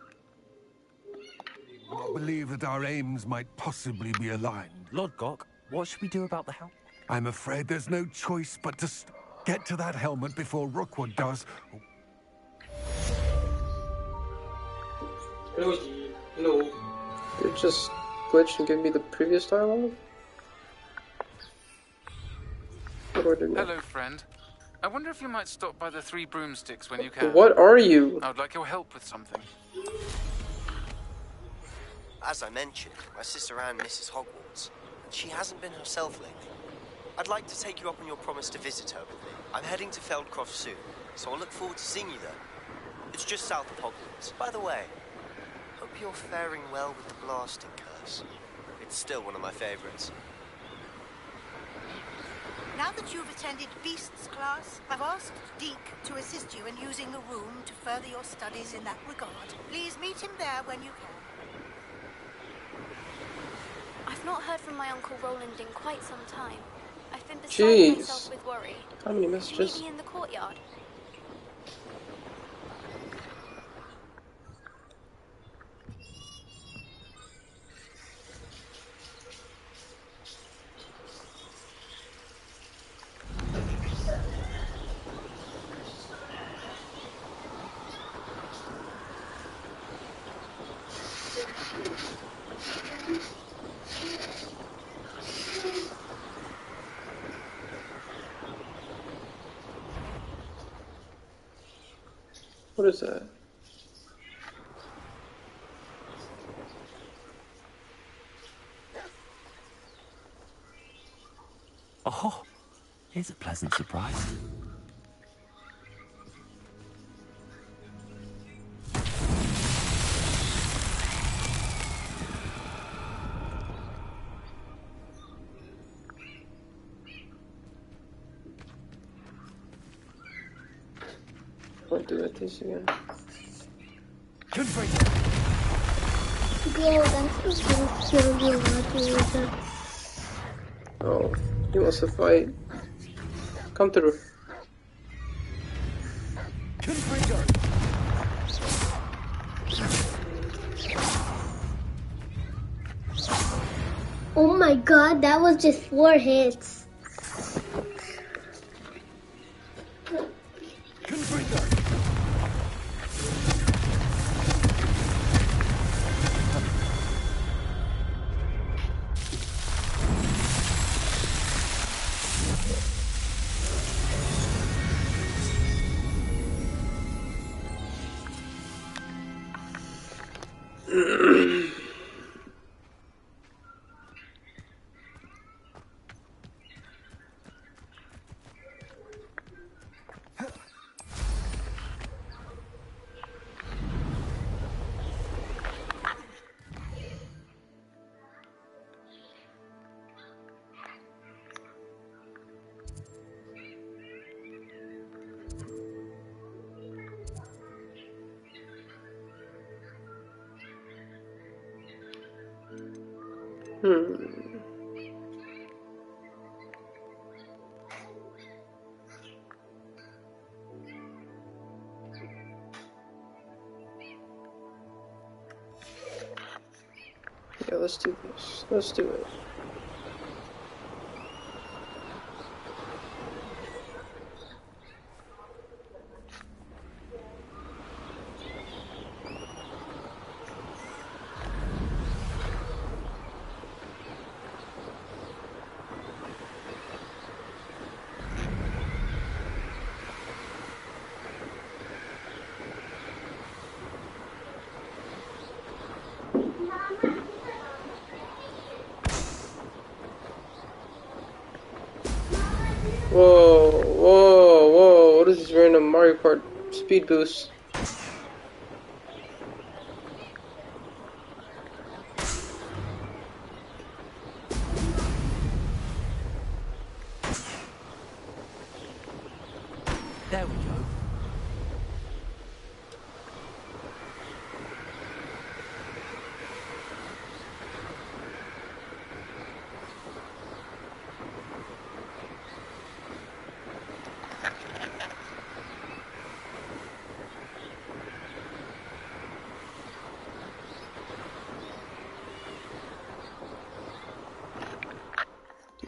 Speaker 8: I believe that our aims might possibly be aligned.
Speaker 4: Lodgok, what should we do about the helmet?
Speaker 8: I'm afraid there's no choice but to st- get to that helmet before Rookwood does.
Speaker 1: Hello. Hello. You just glitched and gave me the previous dialogue? What do I do?
Speaker 3: Hello, friend. I wonder if you might stop by the Three Broomsticks when you can.
Speaker 1: What are you?
Speaker 3: I would like your help with something.
Speaker 15: As I mentioned, my sister Anne misses Hogwarts, and she hasn't been herself lately. I'd like to take you up on your promise to visit her with me. I'm heading to Feldcroft soon, so I'll look forward to seeing you there. It's just south of Hogwarts. By the way, hope you're faring well with the blasting curse. It's still one of my favorites.
Speaker 16: Now that you've attended Beasts class, I've asked Deek to assist you in using the room to further your studies in that regard. Please meet him there when you can.
Speaker 17: I've not heard from my Uncle Roland in quite some time. I've been beside
Speaker 1: Jeez.
Speaker 17: myself with worry.
Speaker 1: How many
Speaker 17: Can
Speaker 1: messages?
Speaker 17: meet me in the courtyard?
Speaker 1: Is that?
Speaker 4: Oh, here's a pleasant surprise.
Speaker 1: This again.
Speaker 2: Yo, that's kill you.
Speaker 1: Oh, he wants to fight. Come through.
Speaker 10: Oh my god, that was just four hits.
Speaker 1: Yeah, let's do this. Let's do it. Boost.
Speaker 11: There we go.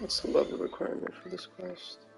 Speaker 1: What's the level requirement for this quest?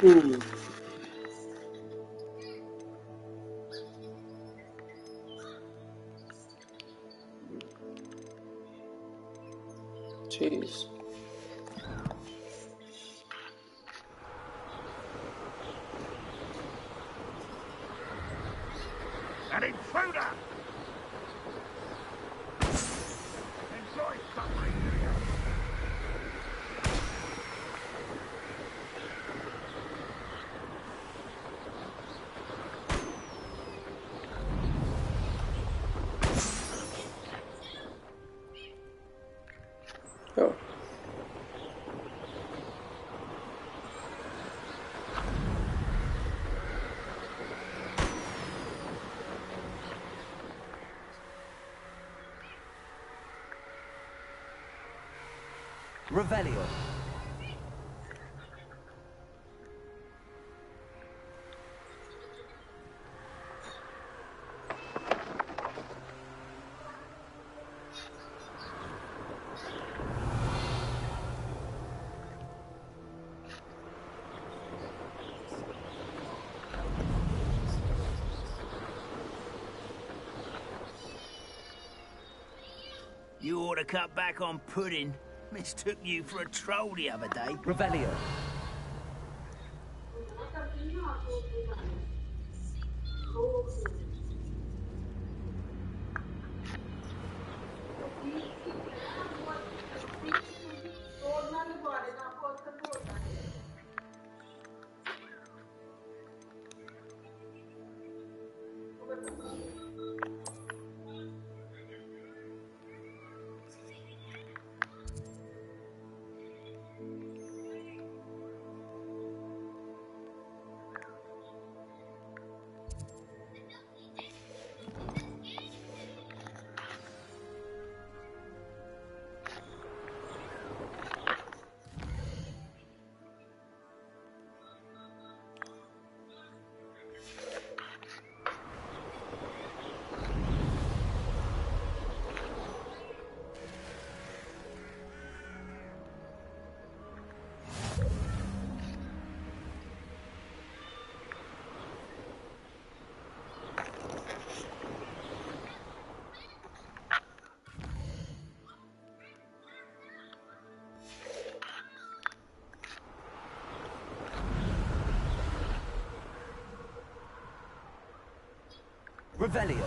Speaker 1: Hmm.
Speaker 11: Revelio.
Speaker 6: You ought to cut back on pudding. Mistook you for a troll the other day.
Speaker 11: Revelio. Revelio.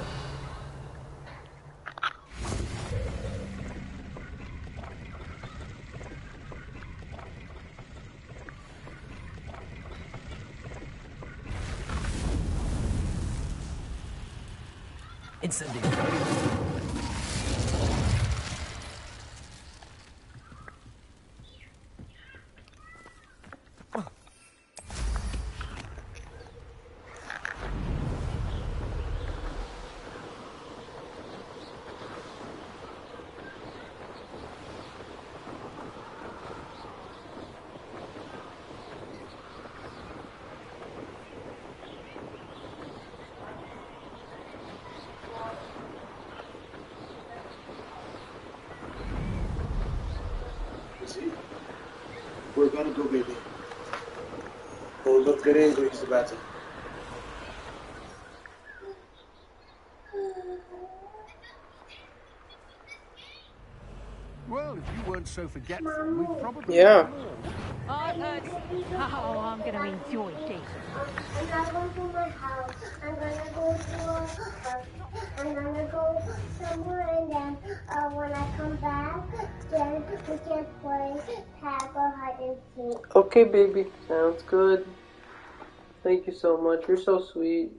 Speaker 11: Incendio.
Speaker 9: We're gonna go, baby. Oh, look, get angry. He's about.
Speaker 14: Well, if you weren't so forgetful, we'd probably...
Speaker 1: Yeah.
Speaker 18: I heard. Oh, I'm going to enjoy this.
Speaker 2: I'm going to my house. I'm gonna go to a house. I'm gonna go somewhere and then uh, when I come back, then we can play tag or hide and seek.
Speaker 1: Okay, baby. Sounds good. Thank you so much. You're so sweet.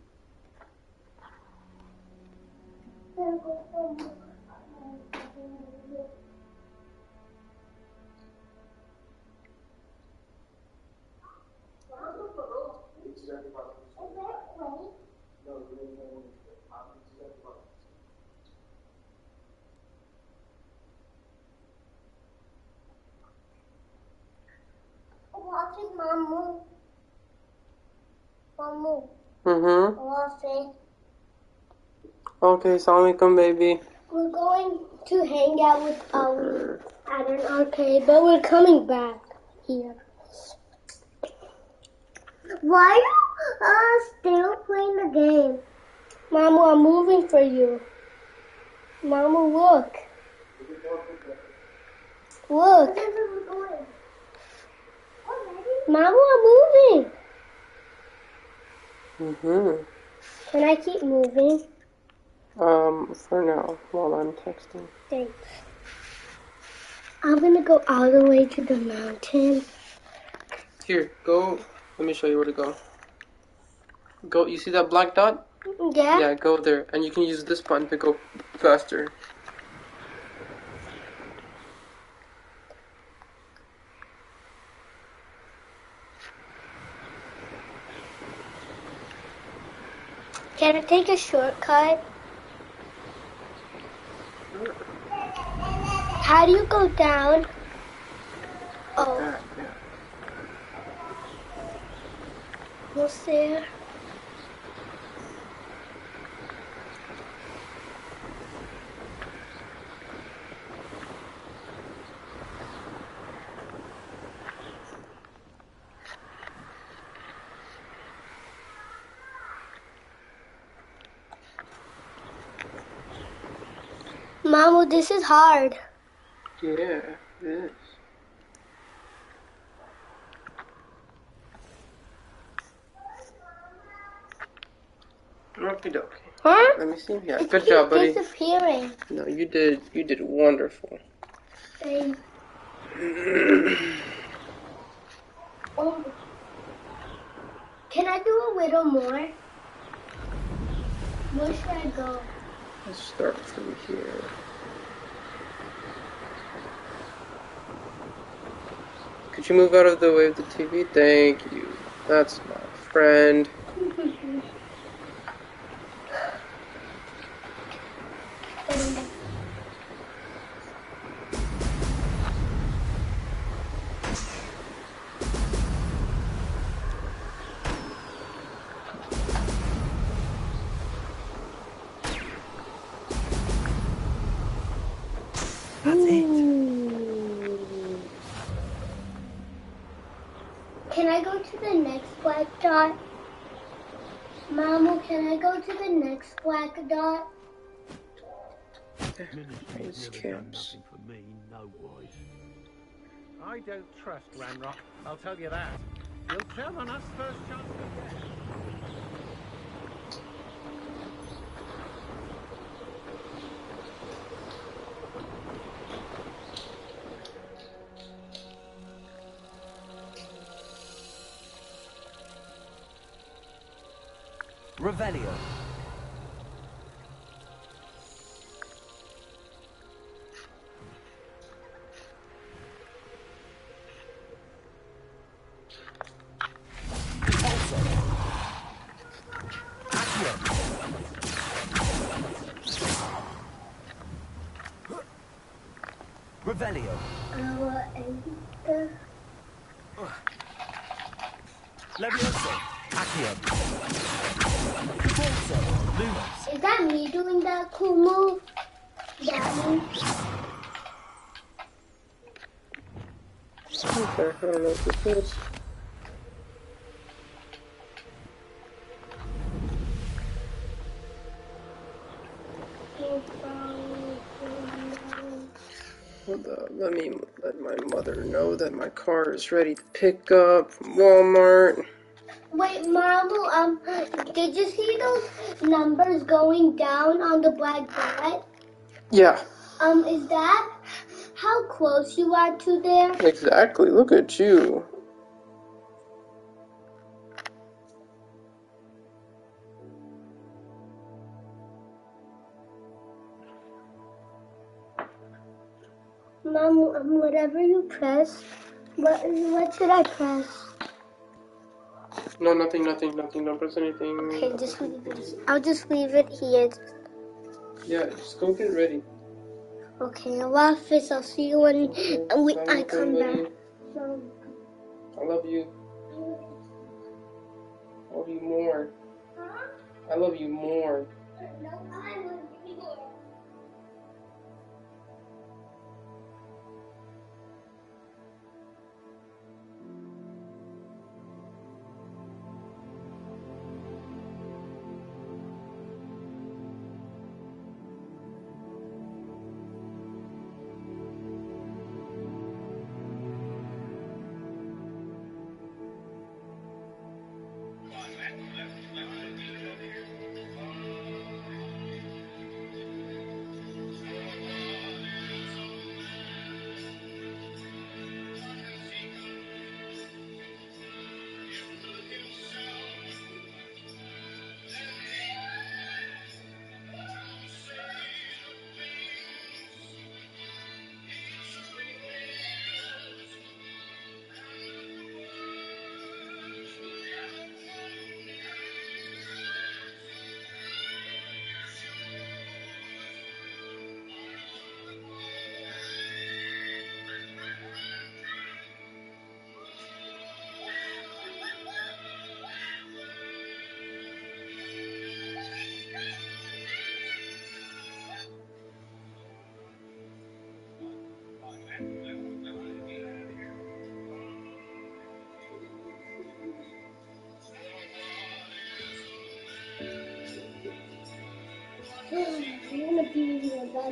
Speaker 2: Watching Mamu. Mamu.
Speaker 1: Mm-hmm.
Speaker 2: Watching.
Speaker 1: Okay, Assalamualaikum, baby.
Speaker 2: We're going to hang out with um at an arcade, but we're coming back here. Why are you uh, still playing the game? Mama, I'm moving for you. Mama, look. Look. Mama, I'm moving.
Speaker 1: Mm-hmm.
Speaker 2: Can I keep moving?
Speaker 1: Um, for now, while I'm texting.
Speaker 2: Thanks. I'm gonna go all the way to the mountain.
Speaker 1: Here, go. Let me show you where to go. Go. You see that black dot?
Speaker 2: Yeah?
Speaker 1: Yeah, go there, and you can use this button to go faster.
Speaker 2: Can I take a shortcut? How do you go down? Oh. What's there? Mama, this is hard.
Speaker 1: Yeah, it is. Okie dokie.
Speaker 2: Huh?
Speaker 1: Let me see. Yeah,
Speaker 2: It
Speaker 1: good job, buddy.
Speaker 2: disappearing.
Speaker 1: No, you did. You did wonderful.
Speaker 2: Hey. Oh. Can I do a little more? Where should I go?
Speaker 1: Let's start from here. Could you move out of the way of the TV? Thank you. That's my friend.
Speaker 2: next black dot?
Speaker 6: Ministry's never nothing for me, no wise.
Speaker 14: I don't trust Ranrock, I'll tell you that. He'll turn on us first chance he gets.
Speaker 4: Revelio. Revelio.
Speaker 1: I don't know what this is. Hold up, let me let my mother know that my car is ready to pick up from Walmart.
Speaker 10: Wait, Marvel, um, did you see those numbers going down on the black dot?
Speaker 1: Yeah,
Speaker 10: Um, is that how close you are to there?
Speaker 1: exactly. Look at you.
Speaker 10: Mom, um, whatever you press, what, what should I press?
Speaker 1: No, nothing, nothing, nothing. Don't press anything.
Speaker 10: Okay, just leave it. I'll just leave it here.
Speaker 1: Yeah, just go get ready.
Speaker 10: Okay, Allah Hafiz, I'll see you when when we, I come back.
Speaker 1: I love you. I love you more. I love you more.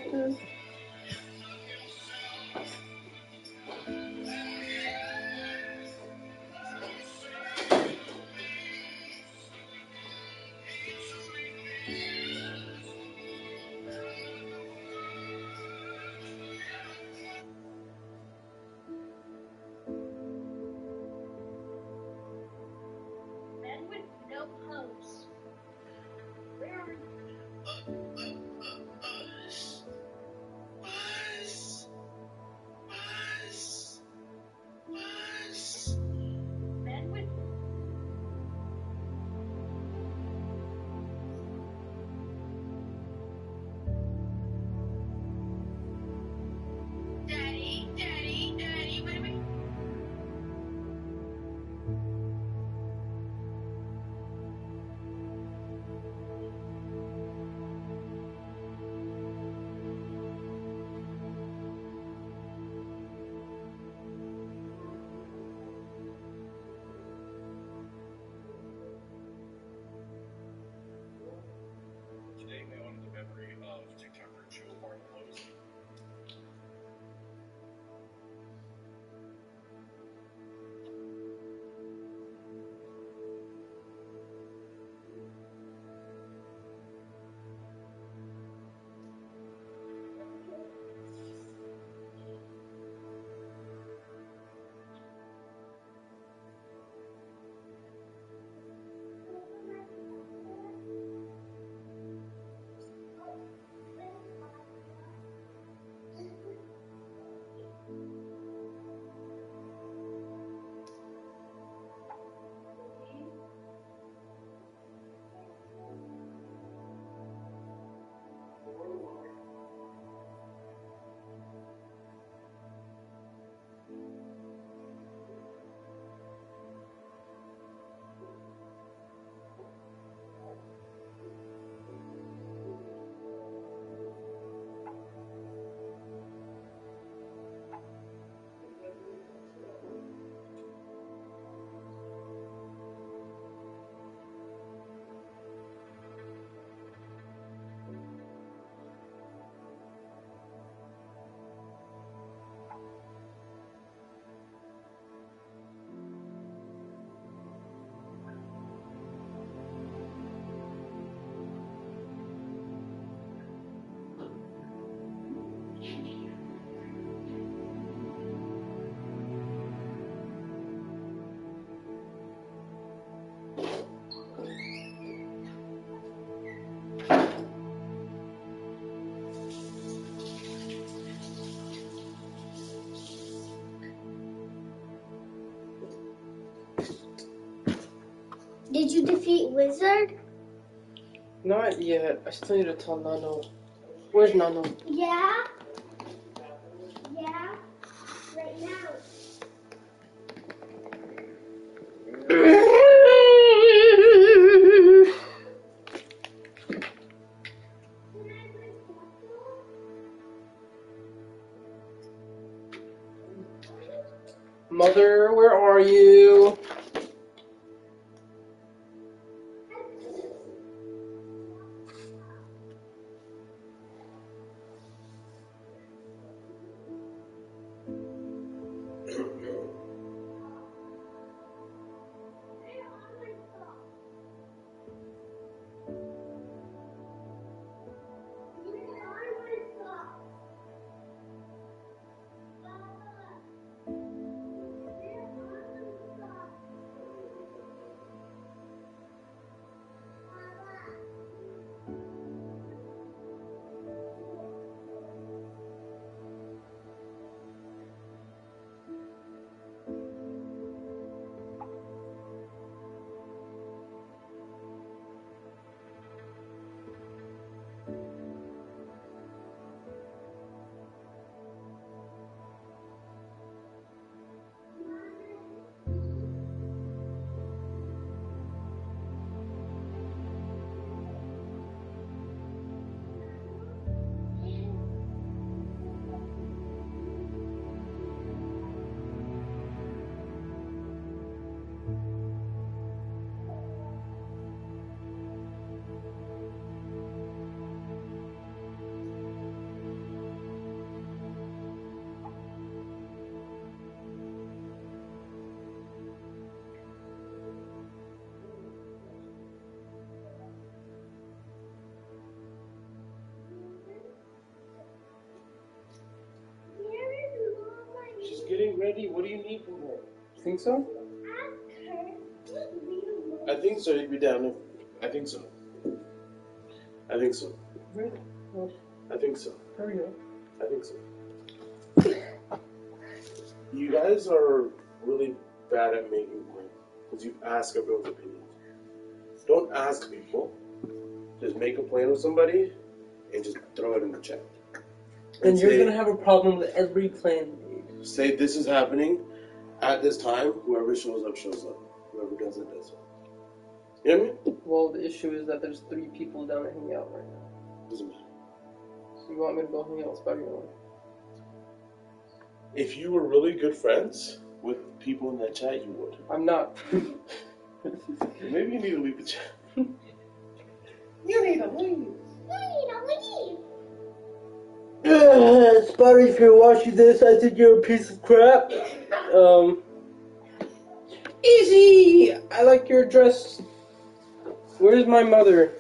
Speaker 10: Be Did you defeat Wizard?
Speaker 1: Not yet. I still need to tell Nano. Where's Nano?
Speaker 10: Yeah. Yeah. Right now.
Speaker 1: Mother, where are you?
Speaker 9: Ready. What do you need from her?
Speaker 1: Think so?
Speaker 9: I think so. He'd be down. If, I think so. I think so.
Speaker 1: Really? Well,
Speaker 9: I think so.
Speaker 1: hurry up.
Speaker 9: I think so. You guys are really bad at making plans because you ask everyone's opinion. Don't ask people. Just make a plan with somebody and just throw it in the chat.
Speaker 1: And you're
Speaker 9: say-
Speaker 1: gonna have a problem with every plan.
Speaker 9: Say this is happening at this time. Whoever shows up shows up. Whoever does it does it. You know what I mean?
Speaker 1: Well, the issue is that there's three people down there hanging out right now.
Speaker 9: Doesn't matter.
Speaker 1: So you want me to go hang out with Spider-Man?
Speaker 9: If you were really good friends with people in that chat, you would.
Speaker 1: I'm not.
Speaker 9: Maybe you need to leave the chat.
Speaker 1: You need to leave.
Speaker 10: You need to leave.
Speaker 1: Spider, if you're watching this, I think you're a piece of crap. Um, easy. I like your dress. Where's my mother?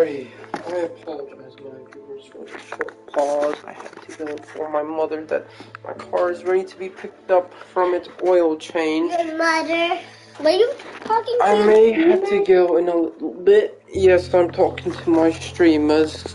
Speaker 1: Sorry. I apologize, my viewers, for the short pause. I had to go inform my mother that my car is ready to be picked up from its oil change.
Speaker 2: Mother. Were you talking to
Speaker 1: I may have to go in a little bit. Yes, I'm talking to my streamers.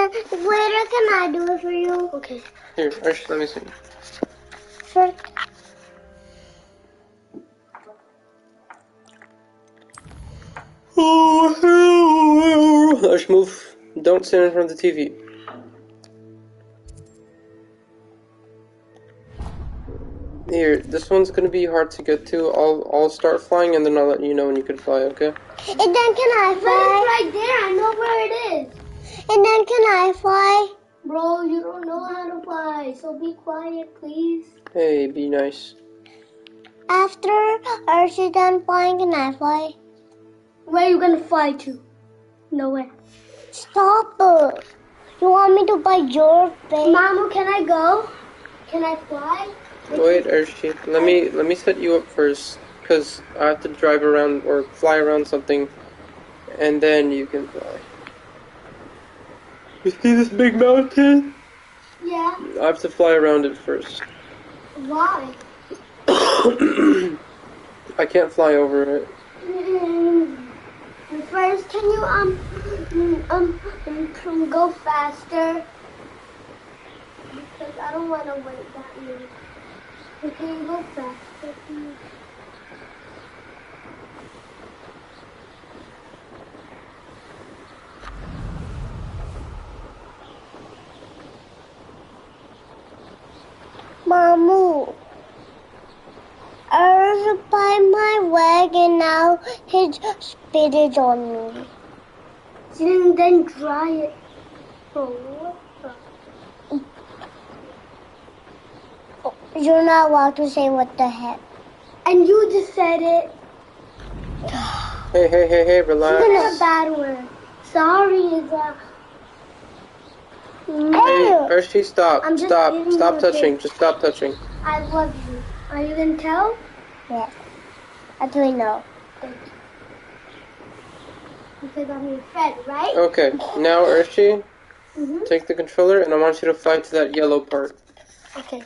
Speaker 2: And then later can I do it for you?
Speaker 10: Okay.
Speaker 1: Here, Archie, let me see.
Speaker 2: Sure.
Speaker 1: Archie, move. Don't stand in front of the TV. Here, this one's gonna be hard to get to. I'll I'll start flying and then I'll let you know when you can fly, okay?
Speaker 2: And then can I fly?
Speaker 10: it's right there. I know where it is.
Speaker 2: And then can I fly?
Speaker 10: Bro, you don't know how to fly, so be quiet, please.
Speaker 1: Hey, be nice.
Speaker 2: After Archie done flying, can I fly?
Speaker 10: Where are you gonna fly to? Nowhere.
Speaker 2: Stop it. You want me to buy your face?
Speaker 10: Mama, can I go? Can I fly?
Speaker 1: Wait, Archie, let me let me set you up first, cause I have to drive around or fly around something, and then you can fly. You see this big mountain?
Speaker 10: Yeah.
Speaker 1: I have to fly around it first.
Speaker 10: Why?
Speaker 1: I can't fly over it.
Speaker 10: Mm, First, can you um mm, um, um go faster? Because I don't want to wait that long. Can you go faster, please?
Speaker 2: Mamu. I was by my leg and now he spit it on me.
Speaker 10: And then dry it. Oh, what?
Speaker 2: You're not allowed to say what the heck.
Speaker 10: And you just said it.
Speaker 1: Hey, hey, hey, hey,
Speaker 10: You said a bad word. Sorry is a.
Speaker 1: Hey, Archie, stop,
Speaker 10: I'm
Speaker 1: stop, stop touching, just stop touching.
Speaker 10: I love you. Are you gonna tell?
Speaker 2: Yes. Actually, no.
Speaker 10: Because I'm your friend, right?
Speaker 1: Okay, now Archie,
Speaker 10: Mhm.
Speaker 1: take the controller and I want you to fly to that yellow part.
Speaker 10: Okay.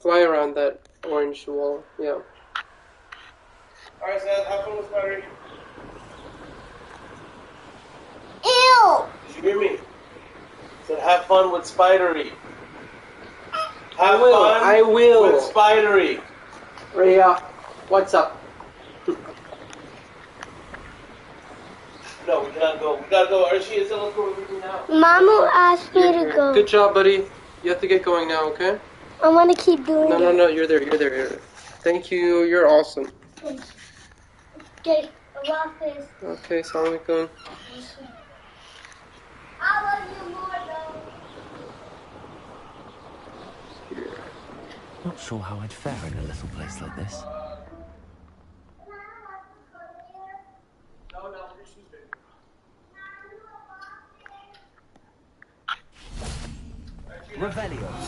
Speaker 1: Fly around that orange wall, yeah.
Speaker 9: Alright, Seth, have fun with Spidery.
Speaker 2: Ew!
Speaker 9: Did you hear me? Said have fun with Spidery. Have
Speaker 1: will,
Speaker 9: fun
Speaker 1: I will.
Speaker 9: with Spidery.
Speaker 1: Rhea, what's up?
Speaker 9: No, we cannot go. We gotta go. Archie, is let's go with me now.
Speaker 10: Mama asked me to go.
Speaker 1: Good job, buddy. You have to get going now, okay?
Speaker 10: I want to keep doing
Speaker 1: No,
Speaker 10: it.
Speaker 1: no, no, you're there, you're there, you're there. Thank you, you're awesome.
Speaker 10: Okay, Allah Hafiz.
Speaker 1: Okay, salam alaikum.
Speaker 10: I love you more though.
Speaker 4: Not sure how I'd fare in a little place like this. Revelio.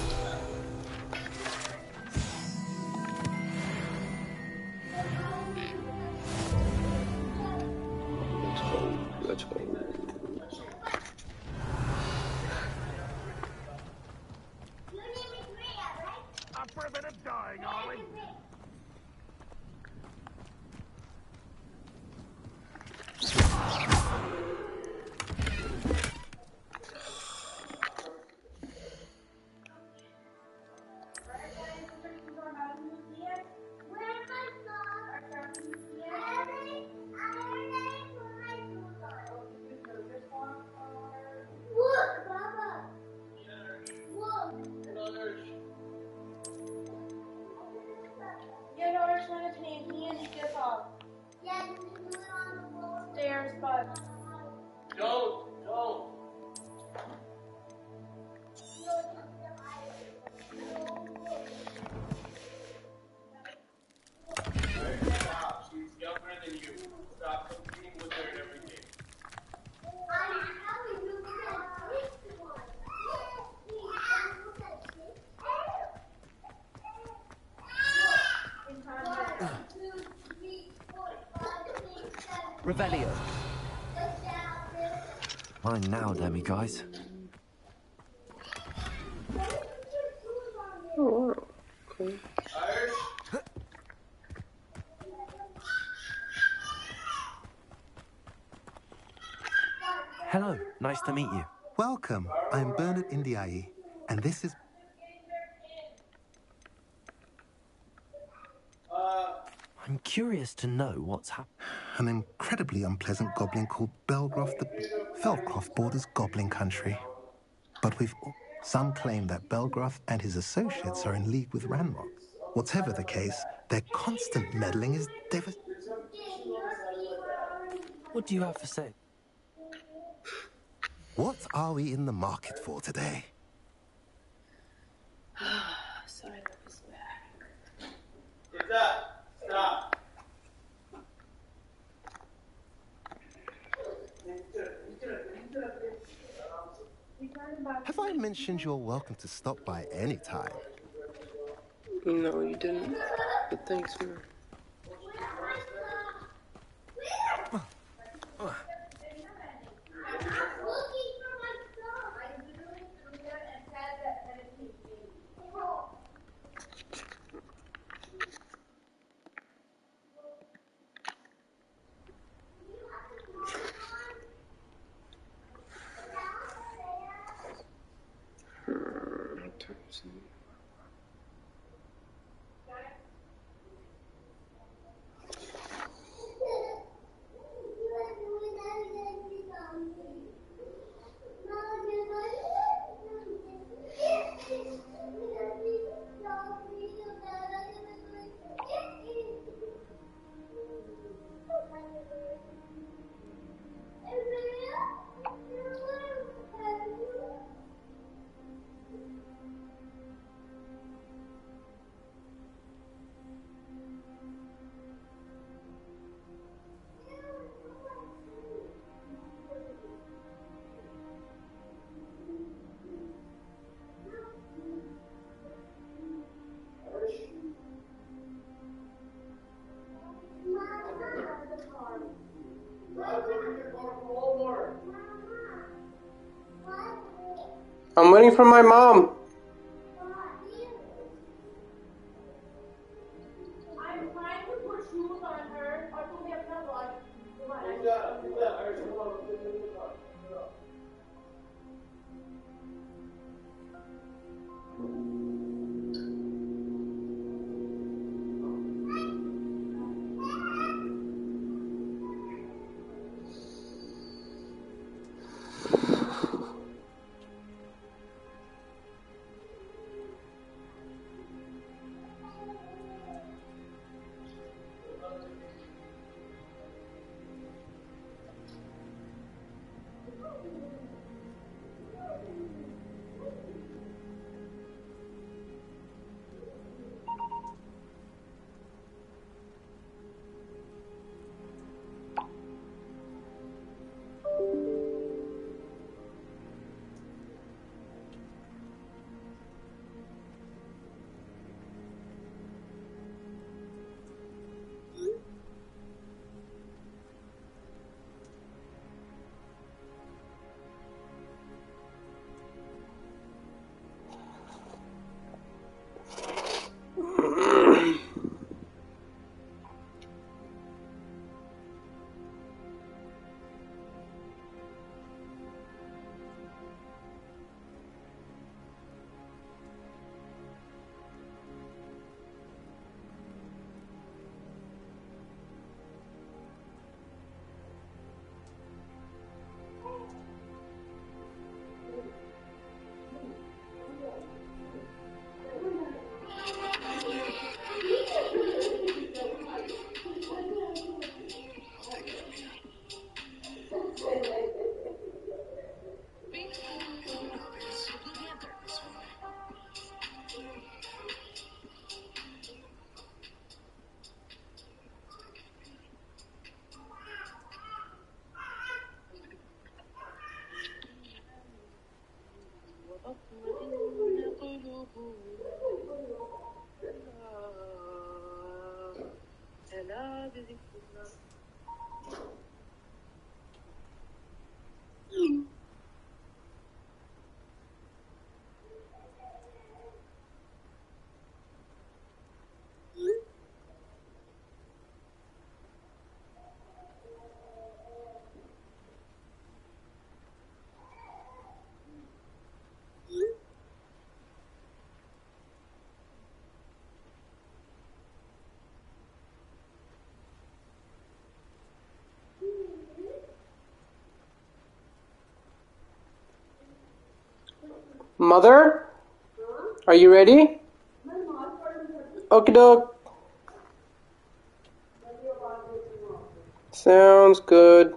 Speaker 4: Mine now, Demi guys.
Speaker 2: Oh. Okay.
Speaker 4: Hello, nice to meet you.
Speaker 19: Welcome. I'm Bernard Indiaye, and this is.
Speaker 4: I'm curious to know what's happened.
Speaker 19: An incredibly unpleasant goblin called Belgroth the Feldcroft borders goblin country. But we've some claim that Belgroth and his associates are in league with Ranrock. Whatever the case, their constant meddling is dev-
Speaker 4: What do you have to say?
Speaker 19: What are we in the market for today?
Speaker 1: Sorry, that was bad.
Speaker 11: Get that. Stop.
Speaker 19: Have I mentioned you're welcome to stop by any time?
Speaker 2: No, you didn't. But thanks, man. Waiting for my mom.
Speaker 20: تطمئن قلوبهم ألا بذكر الله
Speaker 1: Mother? Are you ready? Okie doke. Sounds good.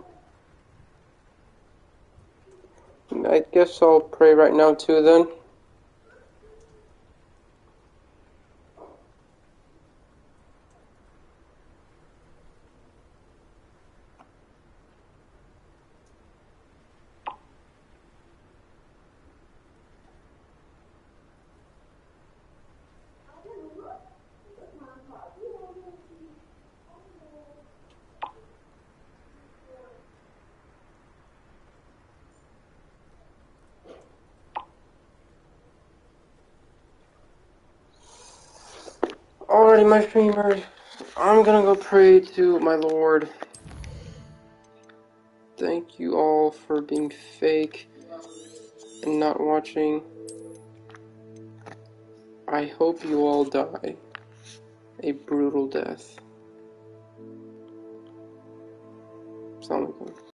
Speaker 1: I guess I'll pray right now too then. Alrighty, my streamers. I'm gonna go pray to my Lord. Thank you all for being fake and not watching. I hope you all die a brutal death. Assalamu alaikum.